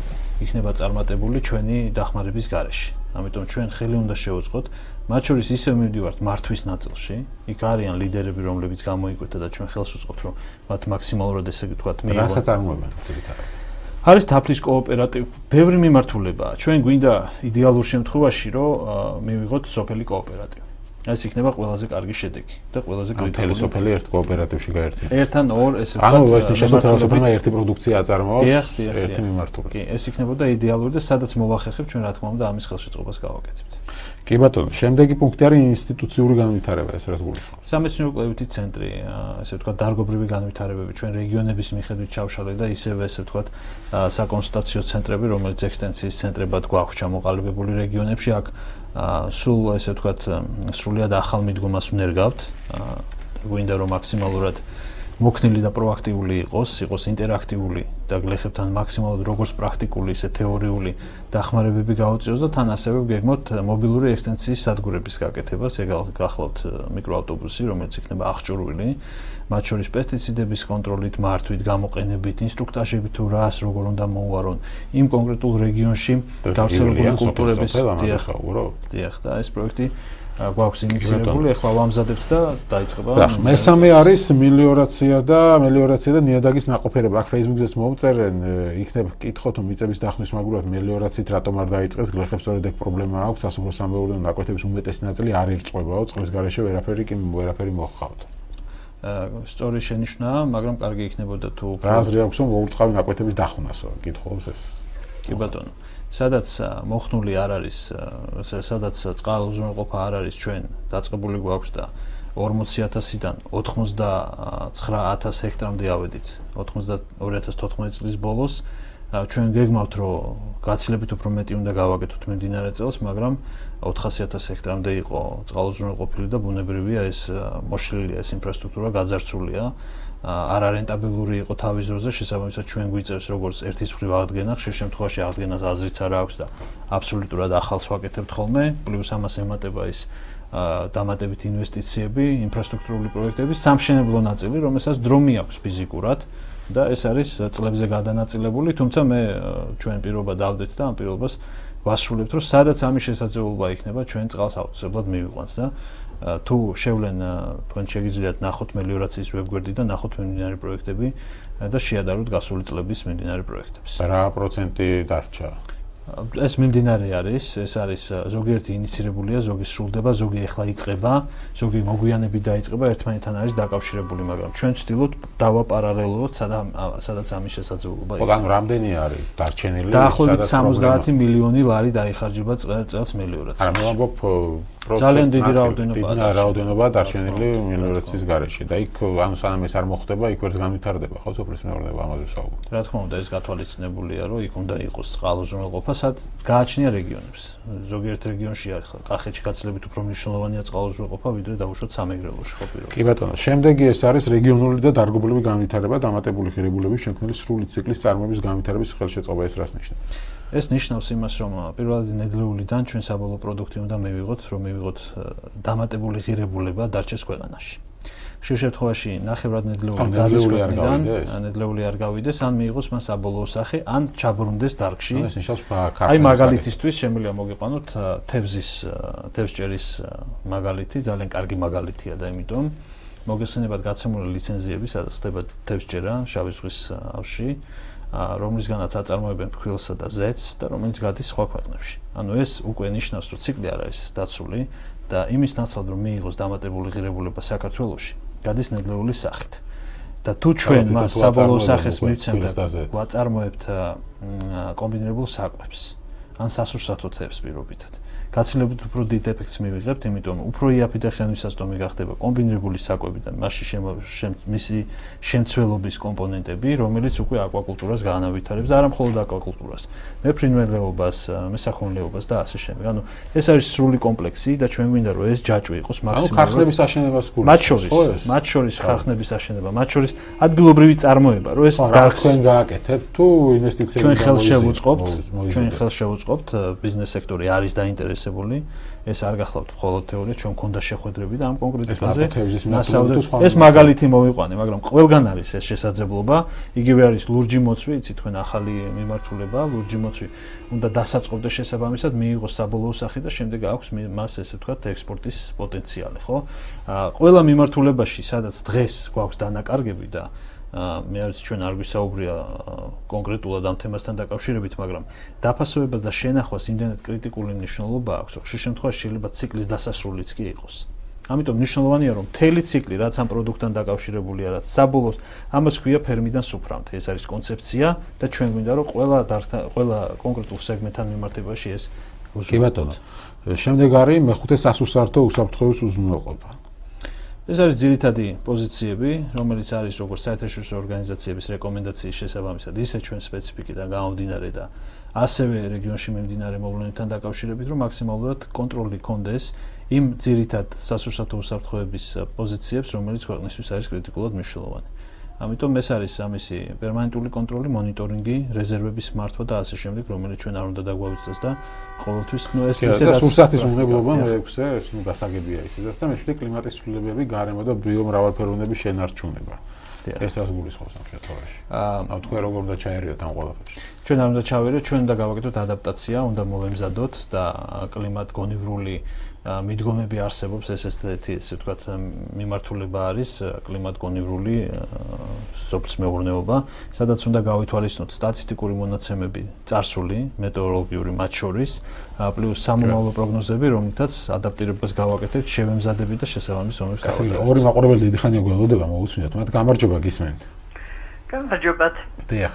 იქნება წარმატებული ჩვენი დახმარების გარეშე. ამიტომ ჩვენ ხელი უნდა შევუწყოთ. მათ შორის ისე მივდივართ მართვის ნაწილში. იქ არიან ლიდერები, რომლებიც გამოიკვეთა და ჩვენ ხელს ვუწყობთ, რომ მათ მაქსიმალურად ესე ვთქვათ, მიიღონ. რასაც მოვა, თვითონ. არის თაფლის კოოპერატივი. ბევრი მიმართულებაა. ჩვენ გვინდა იდეალურ შემთხვევაში, რომ მივიღოთ სოფელი კოოპერატივი. ეს იქნება ყველაზე კარგი შედეგი და ყველაზე კრიტიკული. ამ სოფელი ერთ კოოპერატივში გაერთიანდა. ერთთან ორ ესე ვთქვათ. ანუ ეს შემოთავაზებაა ერთი პროდუქცია აწარმოოს ერთი მიმართულებით. კი, ეს იქნებოდა იდეალური და სადაც მოვახერხებ ჩვენ რა თქმა უნდა ამის ხელშეწყობას გავაკეთებთ. კი ბატონო, შემდეგი პუნქტი არის ინსტიტუციური განვითარება, ეს რაც გულისხმობს. სამეცნიერო-კვლევითი ცენტრი, ესე ვთქვათ, დარგობრივი განვითარებები ჩვენ რეგიონების მიხედვით ჩავშალეთ და ისევე ესე ვთქვათ, საკონსულტაციო ცენტრები, რომელიც ექსტენსიის ცენტრებად გვაქვს ჩამოყალიბებული რეგიონებში, აქ სულ ესე ვთქვათ, სრულიად ახალ მიდგომას უნერგავთ. გვინდა რომ მაქსიმალურად მოქნილი და პროაქტიული იყოს, იყოს ინტერაქტიული და გლეხებთან მაქსიმალურად როგორც პრაქტიკული, ისე თეორიული დახმარებები გაუწიოს და თან ასევე გეგმოთ მობილური ექსტენსიის სადგურების გაკეთებას, ეგ გახლავთ მიკროავტობუსი, რომელიც იქნება აღჭურვილი, მათ შორის პესტიციდების კონტროლით, მართვით, გამოყენებით, ინსტრუქტაჟებით თუ რას როგორ უნდა მოუარონ. იმ კონკრეტულ რეგიონში გავრცელებული კულტურების დიახ, დიახ და ეს პროექტი გვაქვს იმიქსირებული, ახლა ვამზადებთ და დაიწყება. რა, მესამე არის მელიორაცია და მელიორაცია და ნიადაგის ناقოფერება. აქ Facebook-ზეც მომწერენ, იქნებ კითხო თუ მიწების დახმის მაგურად მელიორაციით რატომ არ დაიწყეს, გლეხებს სწორედ ეგ პრობლემა აქვს, სასოფლო სამეურნეო ნაკვეთების უმეტესი ნაწილი არ ერწყმებაო, წყლის გარეშე ვერაფერი კი ვერაფერი მოხავთ. სწორი შენიშვნაა, მაგრამ კარგი იქნებოდა თუ რა აზრი აქვს რომ მოურწყავი ნაკვეთების დახვნასო, კითხულობს ეს. კი ბატონო. სადაც მოხნული არ არის სადაც წყალუზრუნველყოფა არ არის ჩვენ დაწყებული გვაქვს და 40000-დან 89000 ჰექტრამდე ავედით. 2014 წლის ბოლოს ჩვენ გეგმავთ რომ გაცილებით უფრო მეტი უნდა გავაკეთოთ მიმდინარე წელს მაგრამ 400000 ჰექტრამდე იყო წყალუზრუნველყოფილი და ბუნებრივია ეს მოშლილია ეს ინფრასტრუქტურა გაძარცულია არარენტაბელური იყო თავის დროზე შესაბამისად ჩვენ გვიწევს როგორც ერთის მხრივ აღდგენა ხშირ შემთხვევაში აღდგენას აზრიც არ აქვს და აბსოლუტურად ახალს ვაკეთებთ ხოლმე. პლუს ამას ემატება ის დამატებით ინვესტიციები ინფრასტრუქტურული პროექტები სამშენებლო ნაწილი რომელსაც დრომი აქვს ფიზიკურად და ეს არის წლებზე გადანაწილებული თუმცა მე ჩვენ პირობა დავდეთ და ამ პირობას ვასრულებთ რომ სადაც ამის შესაძლებლობა იქნება ჩვენ წყალს აუცილებლად მივიყვანთ და თუ შევლენ თქვენ შეგიძლიათ ნახოთ მელიორაციის ვებგვერდი და ნახოთ მიმდინარე პროექტები და შეადაროთ გასული წლების მიმდინარე პროექტებს. რა პროცენტი დარჩა? ეს მიმდინარე არის, ეს არის ზოგიერთი ინიცირებულია, ზოგი სრულდება, ზოგი ახლა იწყება, ზოგი მოგვიანებით დაიწყება, ერთმანეთთან არის დაკავშირებული, მაგრამ ჩვენ ვცდილობთ დავაპარალელოთ, სადაც ამის შესაძლებლობა ხო, ანუ რამდენი არის დარჩენილი? დაახლოებით 70 მილიონი ლარი დაიხარჯება წელს მელიორაციას. არა, მე ვამბობ ძალიან დიდი რაოდენობა დიდი რაოდენობა დარჩენილი მინერაციის გარეშე და იქ ანუ სანამ ეს არ მოხდება, იქ ვერც განვითარდება ხო სოფლის მეურნეობა ამაზე საუბრობ. რა თქმა უნდა, ეს გათვალისწინებულია, რომ იქ უნდა იყოს წყალუზრუნველყოფა, სად გააჩნია რეგიონებს. ზოგიერთ რეგიონში არის ხო, კახეთში გაცილებით უფრო მნიშვნელოვანია წყალუზრუნველყოფა, ვიდრე დაუშვოთ სამეგრელოში ხო პირველ. კი ბატონო, შემდეგი ეს არის რეგიონული და დარგობრივი განვითარება, დამატებული ღირებულების შექმნილი სრული ციკლის წარმოების განვითარების ხელშეწყობა ეს რას ნიშნავს? ეს ნიშნავს იმას, რომ პირველად ნედლეულიდან ჩვენ საბოლოო პროდუქტი უნდა მივიღოთ, რომ მივიღოთ დამატებული ღირებულება დარჩეს ქვეყანაში. შე შემთხვევაში ნახევრად ნედლეული გადაწყობიდან ნედლეული არ გავიდეს, ან მიიღოს მას საბოლოო სახე, ან ჩაბრუნდეს დარგში. ეს ნიშნავს აი მაგალითისთვის შემიძლია მოგიყვანოთ თევზის თევზჭერის მაგალითი, ძალიან კარგი მაგალითია და იმიტომ მოგესწრებათ გაცემული ლიცენზიები, სადაც ხდება თევზჭერა შავი ზღვის ავში, რომლისგანაც აწარმოებენ ფქვილსა და ზეთს და რომელიც გადის სხვა ქვეყნებში. ანუ ეს უკვე ნიშნავს, რომ ციკლი არ არის დაცული და იმის ნაცვლად რომ მიიღოს დამატებული ღირებულება საქართველოში, გადის ნედლეული სახით. და თუ ჩვენ მას საბოლოო სახეს მივცემთ ვაწარმოებთ კომბინირებულ საკვებს ან სასურსათო თევზს პირობითად. გაცილებით უფრო დიდ ეფექტს მივიღებთ, იმიტომ უფრო იაფი და ხელმისაწვდომი გახდება კომბინირებული საკვები და მასში მისი შემცველობის კომპონენტები, რომელიც უკვე აკვაკულტურას გაანავითარებს და არა მხოლოდ აკვაკულტურას, მე ფრინველეობას, მესაქონლეობას და ასე შემდეგ. ანუ ეს არის სრული კომპლექსი და ჩვენ გვინდა რომ ეს ჯაჭვი იყოს მაქსიმალურად. ანუ ხარხნების აშენებას გულისხმობს. მათ შორის, მათ შორის ხარხნების აშენება, მათ შორის ადგილობრივი წარმოება, რომ ეს დარგს ჩვენ გააკეთებთ თუ ინვესტიციები ჩვენ ხელს შევუწყობთ, ჩვენ ხელს შევუწყობთ ბიზნეს სექტორი არის დაინტერესებული ინტერესებული. ეს არ გახლავთ მხოლოდ თეორია, ჩვენ მქონდა შეხვედრები და ამ კონკრეტ ფაზე ეს მაგალითი მოვიყვანე, მაგრამ ყველგან არის ეს შესაძლებლობა. იგივე არის ლურჯი მოწვი, იცით თქვენ ახალი მიმართულება, ლურჯი მოწვი უნდა დასაწყობდეს შესაბამისად მიიღოს საბოლოო სახე და შემდეგ აქვს მას ესე ვთქვათ ექსპორტის პოტენციალი, ხო? აა ყველა მიმართულებაში, სადაც დღეს გვაქვს დანაკარგები და მე არ ვიცი ჩვენ არ გვისაუბრია კონკრეტულად ამ თემასთან დაკავშირებით, მაგრამ დაფასებებას და შენახვას იმდენად კრიტიკული მნიშვნელობა აქვს, რომ ხშირ შემთხვევაში შეიძლება ციკლის დასასრულიც კი იყოს. ამიტომ მნიშვნელოვანია, რომ მთელი ციკლი, რაც ამ პროდუქტთან დაკავშირებულია, რაც საბოლოოს ამას ქვია ფერმიდან სუფრამდე. ეს არის კონცეფცია და ჩვენ გვინდა რომ ყველა ყველა კონკრეტულ სეგმენტთან მიმართებაში ეს კი ბატონო. შემდეგ არის მეხუთე სასუსართო უსაფრთხოების უზრუნველყოფა. ეს არის ძირითადი პოზიციები, რომელიც არის როგორც საერთაშორისო ორგანიზაციების რეკომენდაციის შესაბამისად, ისე ჩვენ სპეციფიკიდან გამომდინარე და ასევე რეგიონში მიმდინარე მოვლენებთან დაკავშირებით, რომ მაქსიმალურად კონტროლი კონდეს იმ ძირითად სასურსათო უსაფრთხოების პოზიციებს, რომელიც ქვეყნისთვის არის კრიტიკულად მნიშვნელოვანი. ამიტომ ეს არის ამისი პერმანენტული კონტროლი, მონიტორინგი, რეზერვების მართვა და ასე შემდეგ, რომელიც ჩვენ არ უნდა დაგვავიწყდეს და ყოველთვის ნუ ეს ესე რაც სურსათის უნებლობა მეექვსე, ეს ნუ გასაგებია ისედაც და მეშვიდე კლიმატის ცვლილებები, გარემო და ბიომრავალფეროვნების შენარჩუნება. ეს რას გულისხმობს ამ შემთხვევაში? აა თქვენ როგორ უნდა ჩაერიოთ ამ ყველაფერში? ჩვენ არ უნდა ჩავერიოთ, ჩვენ უნდა გავაკეთოთ ადაპტაცია, უნდა მოვემზადოთ და კლიმატ გონივრული მიდგომები არსებობს ეს ესეთი ესე ვთქვათ მიმართულება არის კლიმატ-გონივრული სოფლის მეურნეობა, სადაც უნდა გავითვალისწინოთ სტატისტიკური მონაცემები, წარსული, მეტეოროლოგიური მათ შორის, პლუს სამომავლო პროგნოზები, რომლითაც ადაპტირებას გავაკეთებთ, შევემზადებით და შესაბამის ომებს გავაკეთებთ. ასე ორი მაყურებელი დიდი ხანია გველოდება, მოусმინოთ. მათ გამარჯობა გისმენთ. გამარჯობა. დიახ.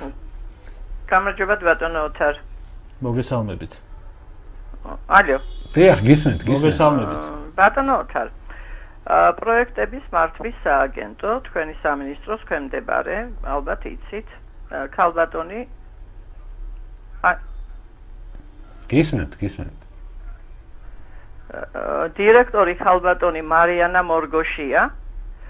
გამარჯობა ბატონო ოთარ. მოგესალმებით. ალო. დიახ, გისმენთ, გისმენთ. მოგესალმებით. ბატონო თარ. აა პროექტების მართვის სააგენტო, თქვენი სამინისტროს ქვემდებარე, ალბათ იცით, ქალბატონი. გისმენთ, გისმენთ. აა დირექტორი ქალბატონი მარიანა მორგოშია.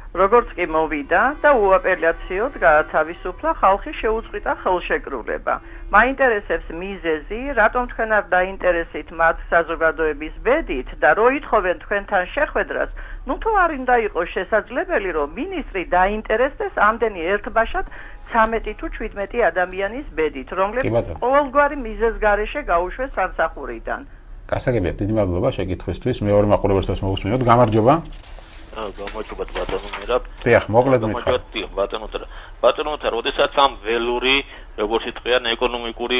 როგორც კი მოვიდა და უაპელაციოდ გაათავისუფლა ხალხი შეუწყვიტა ხელშეკრულება. მაინტერესებს მიზეზი, რატომ თქვენ არ დაინტერესით მათ საზოგადოების ბედით და რო ითხოვენ თქვენთან შეხვედრას, ну თუ არ უნდა იყოს შესაძლებელი, რომ ministri დაინტერესდეს ამდენი ერთბაშად 13 თუ 17 ადამიანის ბედით, რომლებიც ყოველგვარი მიზეზ გარეშე გაუშვეს სამსახურიდან. გასაგებია, დიდი მადლობა შეკითხვისთვის. მეორე მაყურებელსაც მოგესმინოთ. გამარჯობა. გამარჯობა ბატონო მერაბ. დიახ, მოკლედ მითხრა. ბატონო თარ. ბატონო თარ, როდესაც ამ ველური, როგორც იტყვიან, ეკონომიკური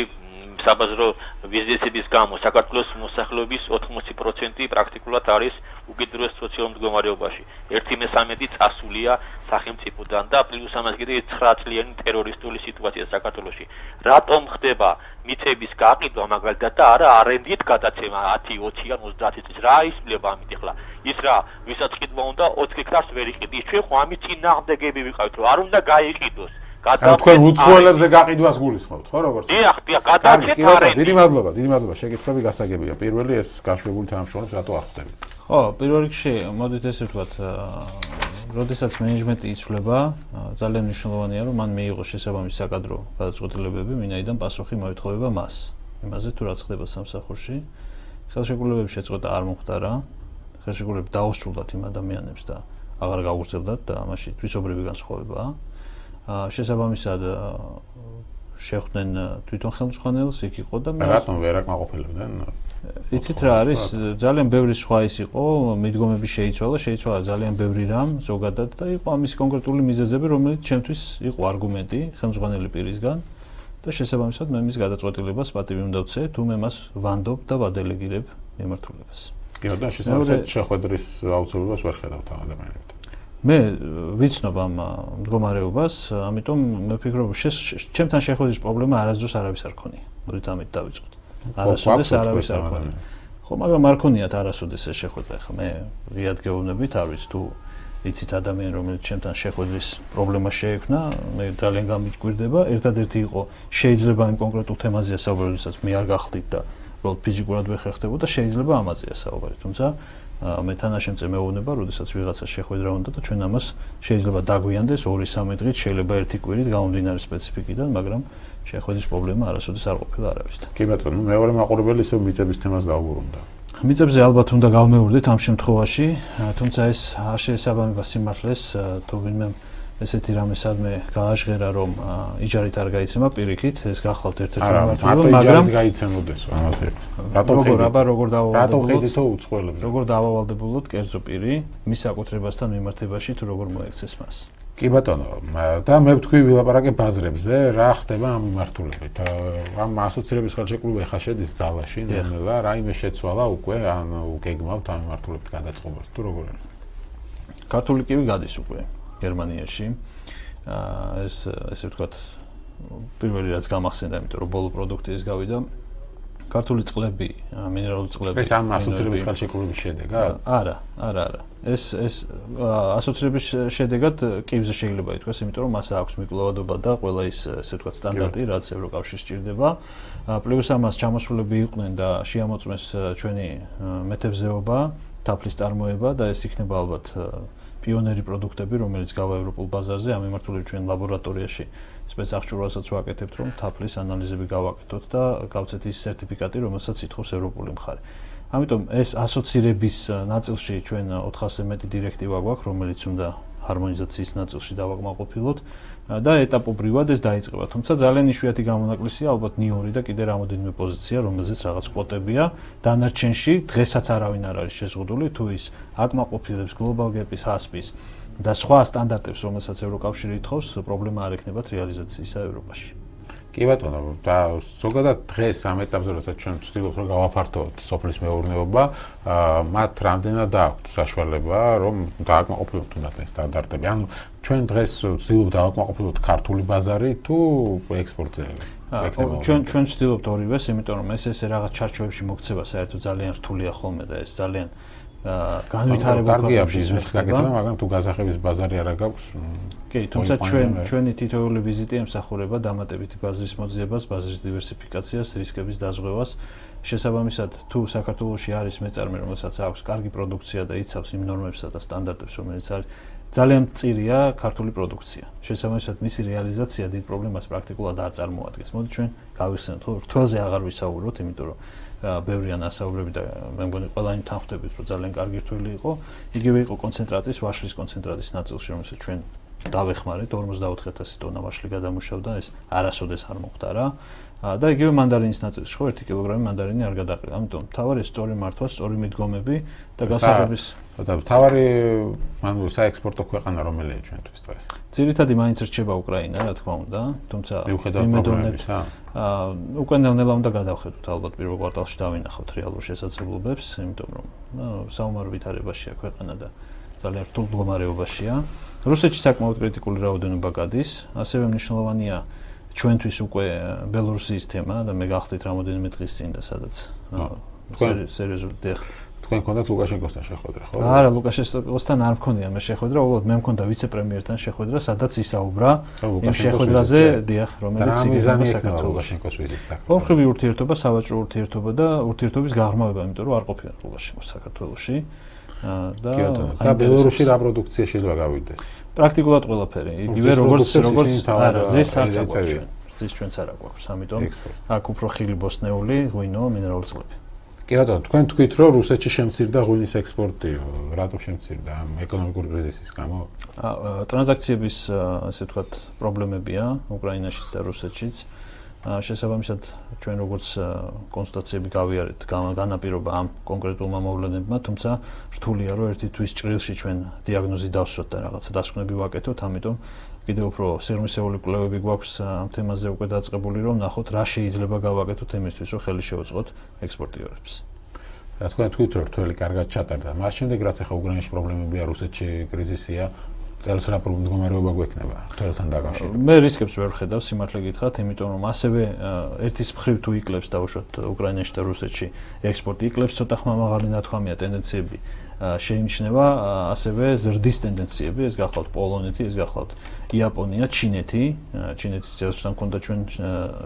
საბაზრო ბიზნესების გამო საქართველოს მოსახლეობის 80% პრაქტიკულად არის უკიდურეს სოციალურ მდგომარეობაში. 1/13 წასულია სახელმწიფოდან და პლუს ამას კიდე 9 წლიანი ტერორისტული სიტუაცია საქართველოში. რატომ ხდება მიწების გაყიდვა მაგალითად და არა არენდით გადაცემა 10, 20 ან 30 წლის რა ისმლება ამით ახლა? ის რა, ვისაც ყიდვა უნდა 20 ჰექტარს ვერ იყიდი. ჩვენ ხო ამით წინააღმდეგები ვიყავით, რომ არ უნდა გაიყიდოს. გადავ თქვენ უცხოელებზე გაყიდვას გულისხმობთ ხო როგორც დიახ დიახ გადავჭეთ არენდით დიდი მადლობა დიდი მადლობა. შეკითხვები გასაგებია. პირველი ეს გაშვებული თანამშრომლებს რატო ახდები? ხო პირველ რიგში მოდით ესე ვთქვათ როდესაც მენეჯმენტი იცვლება ძალიან მნიშვნელოვანია რომ მან მიიღოს შესაბამისი საკადრო გადაწყვეტილებები ვინაიდან პასუხი მოეთხოვება მას. იმაზე თუ რაც ხდება სამსახურში. ხელშეკრულებების შეწყვეტა არ მომხდარა. ხელშეკრულებები დაუსრულდათ იმ ადამიანებს და აღარ გაუგრძელდათ და ამაში თვისობრივი განსხვავებაა შესაბამისად შეხვდნენ თვითონ ხელმძღვანელს, იქ იყო და რატომ ვერ აკმაყოფილებდნენ? იცით რა არის ძალიან ბევრი სხვა ის იყო მიდგომები შეიცვალა შეიცვალა ძალიან ბევრი რამ ზოგადად და იყო ამის კონკრეტული მიზეზები რომელიც ჩემთვის იყო არგუმენტი ხელმძღვანელი პირისგან. და შესაბამისად მე მის გადაწყვეტილებას პატივი უნდა ვცე თუ მე მას ვანდობ და ვადელეგირებ მემართულებას. კი და შესაბამისად შეხვედრის აუცილებლობას ვერ ხედავთ ამ ადამიანებთან მე ვიცნობ ამ მდგომარეობას ამიტომ მე ვფიქრობ ჩემთან შეხვედრის პრობლემა არასდროს არავის არ ქონია მოდით ამით დავიწყოთ არასოდეს არავის არ ქონია. ხო, მაგრამ არ ქონიათ არასოდეს ეს შეხვედრა. ხა მე რიად გეუბნებით, არ ვიცი თუ იცით ადამიანი რომელიც ჩემთან შეხვედრის პრობლემა შეექმნა, მე ძალიან გამიჭირდება. ერთადერთი იყო შეიძლება იმ კონკრეტულ თემაზეა საუბარი, როდესაც მე არ გახდით და უბრალოდ ფიზიკურად ვერ ხერხდებოდა, შეიძლება ამაზეა საუბარი. თუმცა მე თანაშემწე მეუბნება, როდესაც ვიღაცა შეხვედრა უნდა და ჩვენ ამას შეიძლება დაგვიანდეს 2-3 დღით, შეიძლება ერთი კვირით გამომდინარე სპეციფიკიდან, მაგრამ შეხვედრის პრობლემა არასოდეს არ ყოფილა არავისთან. კი ბატონო, მეორე მაყურებელი ისე მიწების თემას დაუბრუნდა. მიწებზე ალბათ უნდა გავმეორდეთ ამ შემთხვევაში, თუმცა ეს არ შეესაბამება სიმართლეს, თუ ვინმე ესეთი რამე სადმე გააჟღერა რომ იჯარით არ გაიცემა პირიქით, ეს გახლავთ ერთ-ერთი მარტო მაგრამ გაიცემოდეს ამაზე. რატო როგორ აბა როგორ დავავალდებულოთ? რატო ხედითო უცხოელებს? როგორ დავავალდებულოთ კერძო პირი მის საკუთრებასთან მიმართებაში თუ როგორ მოექცეს მას? კი ბატონო და მე ვთქვი ვილაპარაკე ბაზრებზე რა ხდება ამ მიმართულებით ამ ასოცირების ხელშეკრულება ხა შედის ძალაში ნელა რაიმე შეცვალა უკვე ან უგეგმავთ ამ მიმართულებით გადაწყობას თუ როგორ არის ქართული კივი გადის უკვე გერმანიაში ეს ესე ვთქვათ პირველი რაც გამახსენდა იმიტომ რომ ბოლო პროდუქტი ეს გავიდა ქართული წყლები, მინერალური წყლები. ეს ამ ასოცირების ხელშეკრულების შედეგად? არა, არა, არა. ეს ეს ასოცირების შედეგად კივზე შეიძლება ითქვას, იმიტომ რომ მას აქვს მიკლოვადობა და ყველა ის ესე ვთქვათ სტანდარტი, რაც ევროკავშირს ჭირდება. პლუს ამას ჩამოსულები იყვნენ და შეამოწმეს ჩვენი მეთევზეობა, თაფლის წარმოება და ეს იქნება ალბათ პიონერი პროდუქტები, რომელიც გავა ევროპულ ბაზარზე, ამ მიმართულებით ჩვენ ლაბორატორიაში სპეცაღჭურვასაც ვაკეთებთ, რომ თაფლის ანალიზები გავაკეთოთ და გავცეთ ის სერტიფიკატი, რომელსაც ითხოვს ევროპული მხარე. ამიტომ ეს ასოცირების ნაწილში ჩვენ 400-ზე მეტი დირექტივა გვაქვს, რომელიც უნდა ჰარმონიზაციის ნაწილში დავაკმაყოფილოთ და ეტაპობრივად ეს დაიწყება. თუმცა ძალიან იშვიათი გამონაკლისია ალბათ ნიორი და კიდე რამოდენიმე პოზიცია, რომელზეც რაღაც კვოტებია. დანარჩენში დღესაც არავინ არ არის შეზღუდული თუ ის აკმაყოფილებს გლობალ გეპის ჰასპის და სხვა სტანდარტებს, რომელსაც ევროკავშირი ითხოვს, პრობლემა არ ექნებათ რეალიზაციისა ევროპაში. კი ბატონო, და ზოგადად დღეს ამ ეტაპზე, როცა ჩვენ ვცდილობთ რომ გავაფართოვოთ სოფლის მეურნეობა, აა მათ რამდენად აქვს საშუალება, რომ დააკმაყოფილოთ თუნდაც ეს სტანდარტები. ანუ ჩვენ დღეს ვცდილობთ დავაკმაყოფილოთ ქართული ბაზარი თუ ექსპორტზე? ჩვენ ჩვენ ვცდილობთ ორივეს, იმიტომ რომ ეს ესე რაღაც ჩარჩოებში მოქცევა საერთოდ ძალიან რთულია ხოლმე და ეს ძალიან განვითარება კარგია ბიზნესის გაკეთება, მაგრამ თუ გაზახების ბაზარი არა გაქვს. კი, თუმცა ჩვენ ჩვენი თითოეული ვიზიტი ემსახურება დამატებითი ბაზრის მოძიებას, ბაზრის დივერსიფიკაციას, რისკების დაზღვევას. შესაბამისად, თუ საქართველოსი არის მეწარმე, რომელსაც აქვს კარგი პროდუქცია და იცავს იმ ნორმებსა და სტანდარტებს, რომელიც არის ძალიან მწირია ქართული პროდუქცია. შესაბამისად, მისი რეალიზაცია დიდ პრობლემას პრაქტიკულად არ წარმოადგენს. მოდი ჩვენ გავიხსენოთ, რომ რთველზე აღარ ვისაუბროთ, იმიტომ რომ ბევრიან ასაუბრები და მე მგონი ყველანი თანხმდებით რომ ძალიან კარგი რთველი იყო. იგივე იყო კონცენტრატის, ვაშლის კონცენტრატის ნაწილში, რომელსაც ჩვენ დავეხმარეთ 44000 ტონა ვაშლი გადამუშავდა, ეს არასოდეს არ მოხდა რა. და იგივე მანდარინის ნაწილში ხო 1 კილოგრამი მანდარინი არ გადაყრა. ამიტომ თავარი სწორი მართვა, სწორი მიდგომები და გასაღების და თავარი ანუ საექსპორტო ქვეყანა რომელია ჩვენთვის დღეს. ძირითადად მაინც რჩება უკრაინა, რა თქმა უნდა, თუმცა იმედოვნებს აა უკვე ნელ-ნელა უნდა გადავხედოთ ალბათ პირველ კვარტალში დავინახოთ რეალურ შესაძლებლობებს, იმიტომ რომ საომარ ვითარებაშია ქვეყანა და ძალიან რთულ მდგომარეობაშია. რუსეთში საკმაოდ კრიტიკული რაოდენობა გადის, ასევე მნიშვნელოვანია ჩვენთვის უკვე ბელორუსიის თემა და მე გახდით რამოდენიმე დღის წინ და სადაც სერიოზულად თქვენ გქონდათ ლუკაშენკოსთან შეხვედრა, ხო? არა, ლუკაშენკოსთან არ მქონია მე შეხვედრა, უბრალოდ მე მქონდა ვიცე-პრემიერთან შეხვედრა, სადაც ისაუბრა იმ შეხვედრაზე, დიახ, რომელიც იგივე საქართველოს ლუკაშენკოს ვიზიტს აქვს. ოხრივი ურთიერთობა, სავაჭრო ურთიერთობა და ურთიერთობის გაღრმავება, იმიტომ რომ არ ყოფილა ლუკაშენკოს საქართველოსში. და და ბელორუსში რა პროდუქცია შეიძლება გავიდეს? პრაქტიკულად ყველაფერი. იგივე როგორც როგორც არა, ზის არც აქვს. ზის ჩვენც არ აქვს, ამიტომ აქ უფრო ხილი ბოსნეული, ღვინო, მინერალური წყლები. კი ბატონო, თქვენ თქვით, რომ რუსეთში შემცირდა ღვინის ექსპორტი, რატო შემცირდა ამ ეკონომიკური კრიზისის გამო? ტრანზაქციების ასე ვთქვათ პრობლემებია უკრაინაშიც და რუსეთშიც. აა შესაბამისად ჩვენ როგორც კონსტატაციები გავიარეთ, განაპირობა ამ კონკრეტულმა მოვლენებმა, თუმცა რთულია რომ ერთი თვის ჭრილში ჩვენ დიაგნოზი დავსვათ და რაღაცა დასკვნები ვაკეთოთ, ამიტომ კიდევ უფრო სერვისეული კვლევები გვაქვს ამ თემაზე უკვე დაწყებული, რომ ნახოთ რა შეიძლება გავაკეთოთ იმისთვის, რომ ხელი შეუწყოთ ექსპორტიორებს. რა თქვა თქვით რომ რთველი კარგად ჩატარდა. მას შემდეგ რაც ახლა უკრაინაში პრობლემებია, რუსეთში კრიზისია, წელს რა მდგომარეობა გვექნება რთველთან დაკავშირებით? მე რისკებს ვერ ხედავ, სიმართლე გითხრათ, იმიტომ რომ ასევე ერთის მხრივ თუ იკლებს დაუშვათ უკრაინაში და რუსეთში ექსპორტი იკლებს, ცოტა ხმამაღალი ნათქვამია ტენდენციები. შეიმჩნევა ასევე ზრდის ტენდენციები, ეს გახლავთ პოლონეთი, ეს გახლავთ იაპონია, ჩინეთი, ჩინეთის ძელსთან კონდა ჩვენ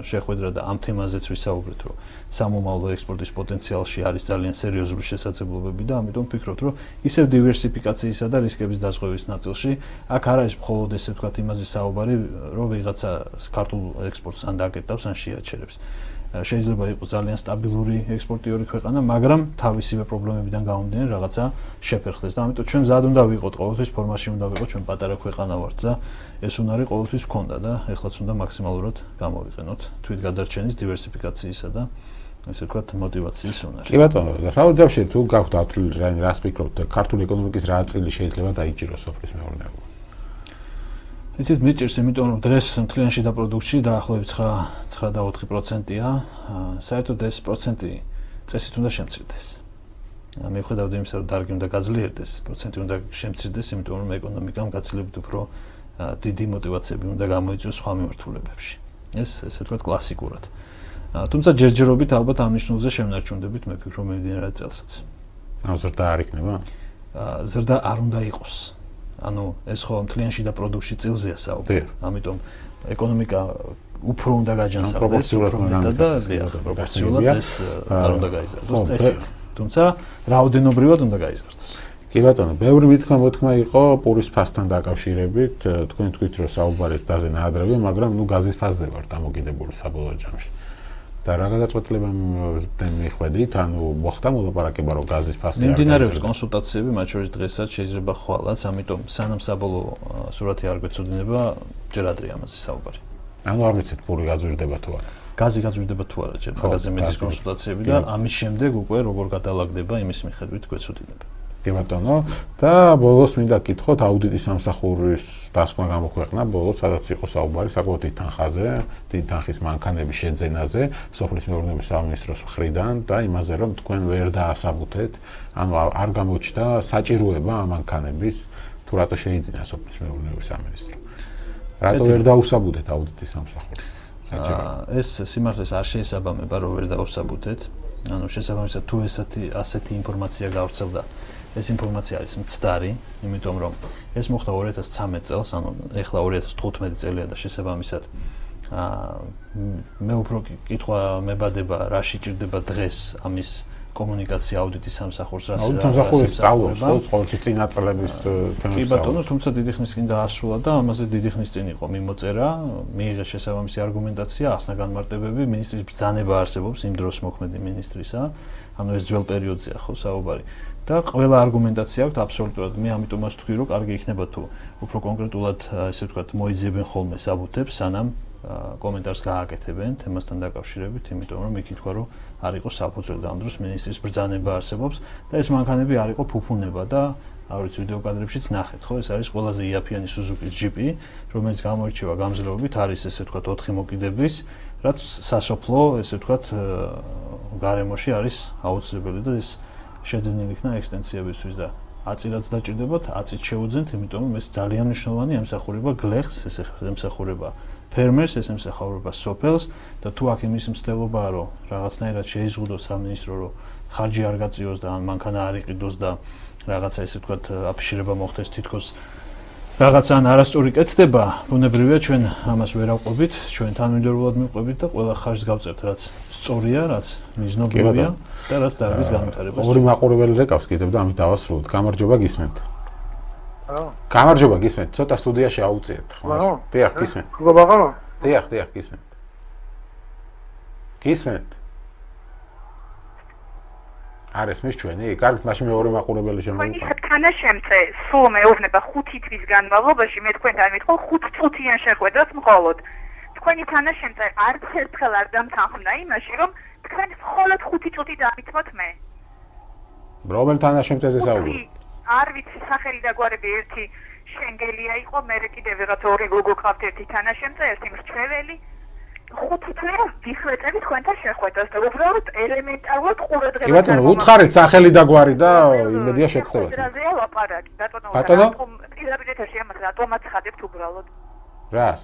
შეხვედრა და ამ თემაზეც ვისაუბრეთ, რომ სამომავლო ექსპორტის პოტენციალში არის ძალიან სერიოზული შესაძლებლობები და ამიტომ ვფიქრობთ, რომ ისევ დივერსიფიკაციისა და რისკების დაზღვევის ნაწილში აქ არ არის მხოლოდ ესე ვთქვათ იმაზე საუბარი, რომ ვიღაცა ქართულ ექსპორტს ან დაკეტავს, ან შეაჩერებს. შეიძლება იყოს ძალიან სტაბილური ექსპორტიორი ქვეყანა, მაგრამ თავისივე პრობლემებიდან გამომდინარე რაღაცა შეფერხდეს და ამიტომ ჩვენ მზად უნდა ვიყოთ ყოველთვის ფორმაში უნდა ვიყოთ ჩვენ პატარა ქვეყანა ვართ და ეს უნარი ყოველთვის გქონდა და ეხლაც უნდა მაქსიმალურად გამოვიყენოთ თვითგადარჩენის დივერსიფიკაციისა და ესე ვთქვათ, мотиваციის უნარი. კი ბატონო, და საუბრობთ თუ გაგვთ ათვლილი რას ფიქრობთ, ქართული ეკონომიკის რა წილი შეიძლება დაიჭიროს სოფლის მეურნეობა? იცით მიჭირს, იმიტომ რომ დღეს მთლიანში და პროდუქტში დაახლოებით 9.4%-ია. საერთოდ ეს პროცენტი წესით უნდა შემცირდეს. მიუხედავად იმისა, რომ დარგი უნდა გაძლიერდეს, პროცენტი უნდა შემცირდეს, იმიტომ რომ ეკონომიკამ გაცილებით უფრო დიდი мотивაციები უნდა გამოიწვიოს სხვა მიმართულებებში. ეს ესე ვთქვათ კლასიკურად. თუმცა ჯერჯერობით ალბათ ამ ნიშნულზე შემნარჩუნდებით, მე ვფიქრობ, მიმდინარე წელსაც. ზრდა არ იქნება? ზრდა არ უნდა იყოს. ანუ ეს ხო მთლიანში და პროდუქცია წილზეა საუბარი. ამიტომ ეკონომიკა უფრო უნდა გაჯანსაღდეს, უფრო მეტად და პროპორციულად ეს არ უნდა გაიზარდოს წესით. თუმცა რაოდენობრივად უნდა გაიზარდოს. კი ბატონო, ბევრი მithქმა მოთქმა იყო პურის ფასთან დაკავშირებით, თქვენ თქვით რომ საუბარიც დაზე ნაადრევია, მაგრამ ნუ გაზის ფასზე ვარ დამოკიდებული საბოლოო ჯამში. და რა გადაწყვეტილებამ მიხვედით, ანუ მოხდა მოლაპარაკება რომ გაზის ფასი არ მიმდინარეობს კონსულტაციები, მათ შორის დღესაც შეიძლება ხვალაც, ამიტომ სანამ საბოლოო სურათი არ გვეცოდინება, ჯერ ადრე ამაზე საუბარი. ანუ არ ვიცით პური გაზვირდება თუ არა. გაზი გაზვირდება თუ არა, ჯერ მაგაზე მედის კონსულტაციები და ამის შემდეგ უკვე როგორ გადალაგდება იმის მიხედვით გვეცოდინება. კი ბატონო და ბოლოს მინდა გითხოთ აუდიტის სამსახურის დასკვნა გამოქვეყნა ბოლოს სადაც იყო საუბარი საკუთი თანხაზე დიდი თანხის მანქანების შეძენაზე სოფლის მეურნეობის სამინისტროს მხრიდან და იმაზე რომ თქვენ ვერ დაასაბუთეთ ანუ არ გამოჩნდა საჭიროება ამ მანქანების თუ რატო შეიძლება სოფლის მეურნეობის სამინისტრო? რატო ვერ დაუსაბუთეთ აუდიტის სამსახური ეს სიმართლეს არ შეესაბამება რომ ვერ დაუსაბუთეთ. ანუ შესაბამისად თუ ესეთი ასეთი ინფორმაცია გავრცელდა ეს ინფორმაცია არის მცდარი, იმიტომ რომ ეს მოხდა 2013 წელს, ანუ ეხლა 2015 წელია და შესაბამისად აა მე უფრო კითხვა მებადება, რა შეჭirdება დღეს ამის კომუნიკაცია აუდიტის სამსახურს რა საერთოდ სამსახურის სწავლობს ყოველთვის წინაწლების თემებს. კი ბატონო, თუმცა დიდი ხნის წინ დაასრულა და ამაზე დიდი ხნის წინ იყო მიმოწერა, მიიღეს შესაბამისი არგუმენტაცია, ახსნა განმარტებები, მინისტრის ბრძანება არსებობს იმ დროს მოქმედი მინისტრისა, ანუ ეს ძველ პერიოდზეა ხო საუბარი. და ყველა არგუმენტაცია აქვს აბსოლუტურად. მე ამიტომაც თქვი, რომ კარგი იქნება თუ უფრო კონკრეტულად ესე ვთქვათ, მოიძებენ ხოლმე საბუთებს, სანამ კომენტარს გააკეთებენ თემასთან დაკავშირებით, იმიტომ რომ მეკითხა, რომ არ იყოს საფუძველი და ამ დროს მინისტრის ბრძანება არსებობს და ეს მანქანები არ იყო ფუფუნება და აურიც ვიდეო კადრებშიც ნახეთ, ხო? ეს არის ყველაზე იაფიანი Suzuki Jeep, რომელიც გამოირჩევა გამძლეობით, არის ესე ვთქვათ 4 მოკიდების, რაც სასოფლო, ესე ვთქვათ, გარემოში არის აუცილებელი და ეს შეძენილი იქნა ექსტენსიებისთვის და აწილაც დაჭირდებათ, აწიც შეუძენთ, იმიტომ რომ ეს ძალიან მნიშვნელოვანი ემსახურება გლეხს, ეს ემსახურება ფერმერს, ეს ემსახურება სოფელს და თუ აქ იმის მცდელობაა, რომ რაღაცნაირად შეიზღუდოს სამინისტრო, რომ ხარჯი არ გაწიოს და ან მანქანა არ იყიდოს და რაღაცა ესე ვთქვათ, აფიშირება მოხდეს თითქოს რაღაცა ან არასწორი კეთდება, ბუნებრივია ჩვენ ამას ვერ ავყვებით, ჩვენ თანმიმდევრულად მიყვებით და ყველა ხარჯს გავწერთ, რაც სწორია, რაც მიზნობია და რაც დარგის განვითარებას. ორი მაყურებელი რეკავს კიდევ და ამით დავასრულოთ. გამარჯობა გისმენთ. აა. გამარჯობა გისმენთ. ცოტა სტუდიაში აუწიეთ. ხო? დიახ, გისმენთ. გოგო, დიახ, დიახ, გისმენთ. გისმენთ. არის მის ჩვენი? კარგით, მაშინ მეორე მაყურებელი თქვენი შემოვიყვანოთ. თანაშემწე სულ მეუბნება 5 თვის განმავლობაში მე თქვენთან მithყო 5 წუთიან შეხვედრას მხოლოდ. თქვენი თანაშემწე არც ერთხელ არ დამთანხმდა იმაში, რომ თქვენ მხოლოდ 5 წუთი დამითმოთ მე. რომელ თანაშემწეზე საუბრობ? არ ვიცი სახელი და გვარები ერთი შენგელია იყო, მე კიდევ ვიღაც ორი გოგო ყავთ ერთი თანაშემწე, ერთი მრჩეველი. ხუთი თვე ვიხვეწები თქვენთან შეხვედრას და უბრალოდ ელემენტარულად ყურადღება კი ბატონო, უთხარით სახელი და გვარი და იმედია შეგხვდებათ. შეხვედრაზეა ლაპარაკი, ბატონო. ბატონო? პირდაპირ ეთერში ამას რატომაც ხადებთ უბრალოდ? რას?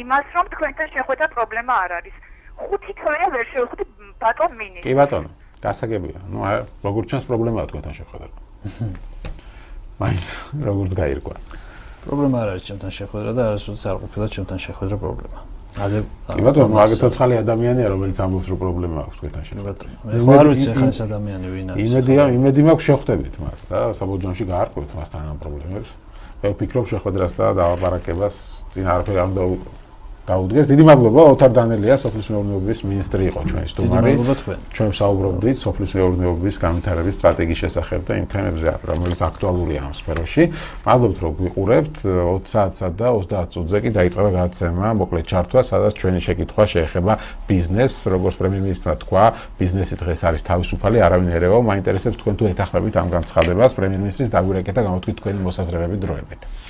იმას რომ თქვენთან შეხვედრა პრობლემა არ არის. ხუთი თვე ვერ შევხვდი ბატონ მინი. კი ბატონო, გასაგებია. ნუ როგორ ჩანს პრობლემაა თქვენთან შეხვედრა. მაინც როგორც გაირკვა. პრობლემა არ არის ჩემთან შეხვედრა და არასოდეს არ ყოფილა ჩემთან შეხვედრა პრობლემა. ადე კი ბატონო, ნუ აგე ცოცხალი ადამიანია, რომელიც ამბობს რომ პრობლემა აქვს თქვენთან შეხვედრა. მე ხო არ ვიცი ხა ეს ადამიანი ვინ არის. იმედია, იმედი მაქვს შეხვდებით მას და საბოჯონში გაარკვევთ მასთან ამ პრობლემებს. მე ვფიქრობ შეხვედრას და დააბარაკებას წინ არაფერი არ უნდა დაუდგეს. დიდი მადლობა ოთარ დანელია, სოფლის მეურნეობის მინისტრი იყო ჩვენი სტუმარი. დიდი მადლობა თქვენ. ჩვენ საუბრობდით სოფლის მეურნეობის განვითარების სტრატეგიის შესახებ და იმ თემებზე, რომელიც აქტუალურია ამ სფეროში. მადლობთ რომ გვიყურებთ. 20 საათსა და 30 წუთზე კი დაიწყება გადაცემა, მოკლედ ჩართვა, სადაც ჩვენი შეკითხვა შეეხება ბიზნესს, როგორც პრემიერ-მინისტრმა თქვა, ბიზნესი დღეს არის თავისუფალი, არავინ ერევა. მაინტერესებს თქვენ თუ ეთახმებით ამ განცხადებას პრემიერ-მინისტრის დაგვირეკეთ და გამოთქვით თქვენი მოსაზრებები დროებით.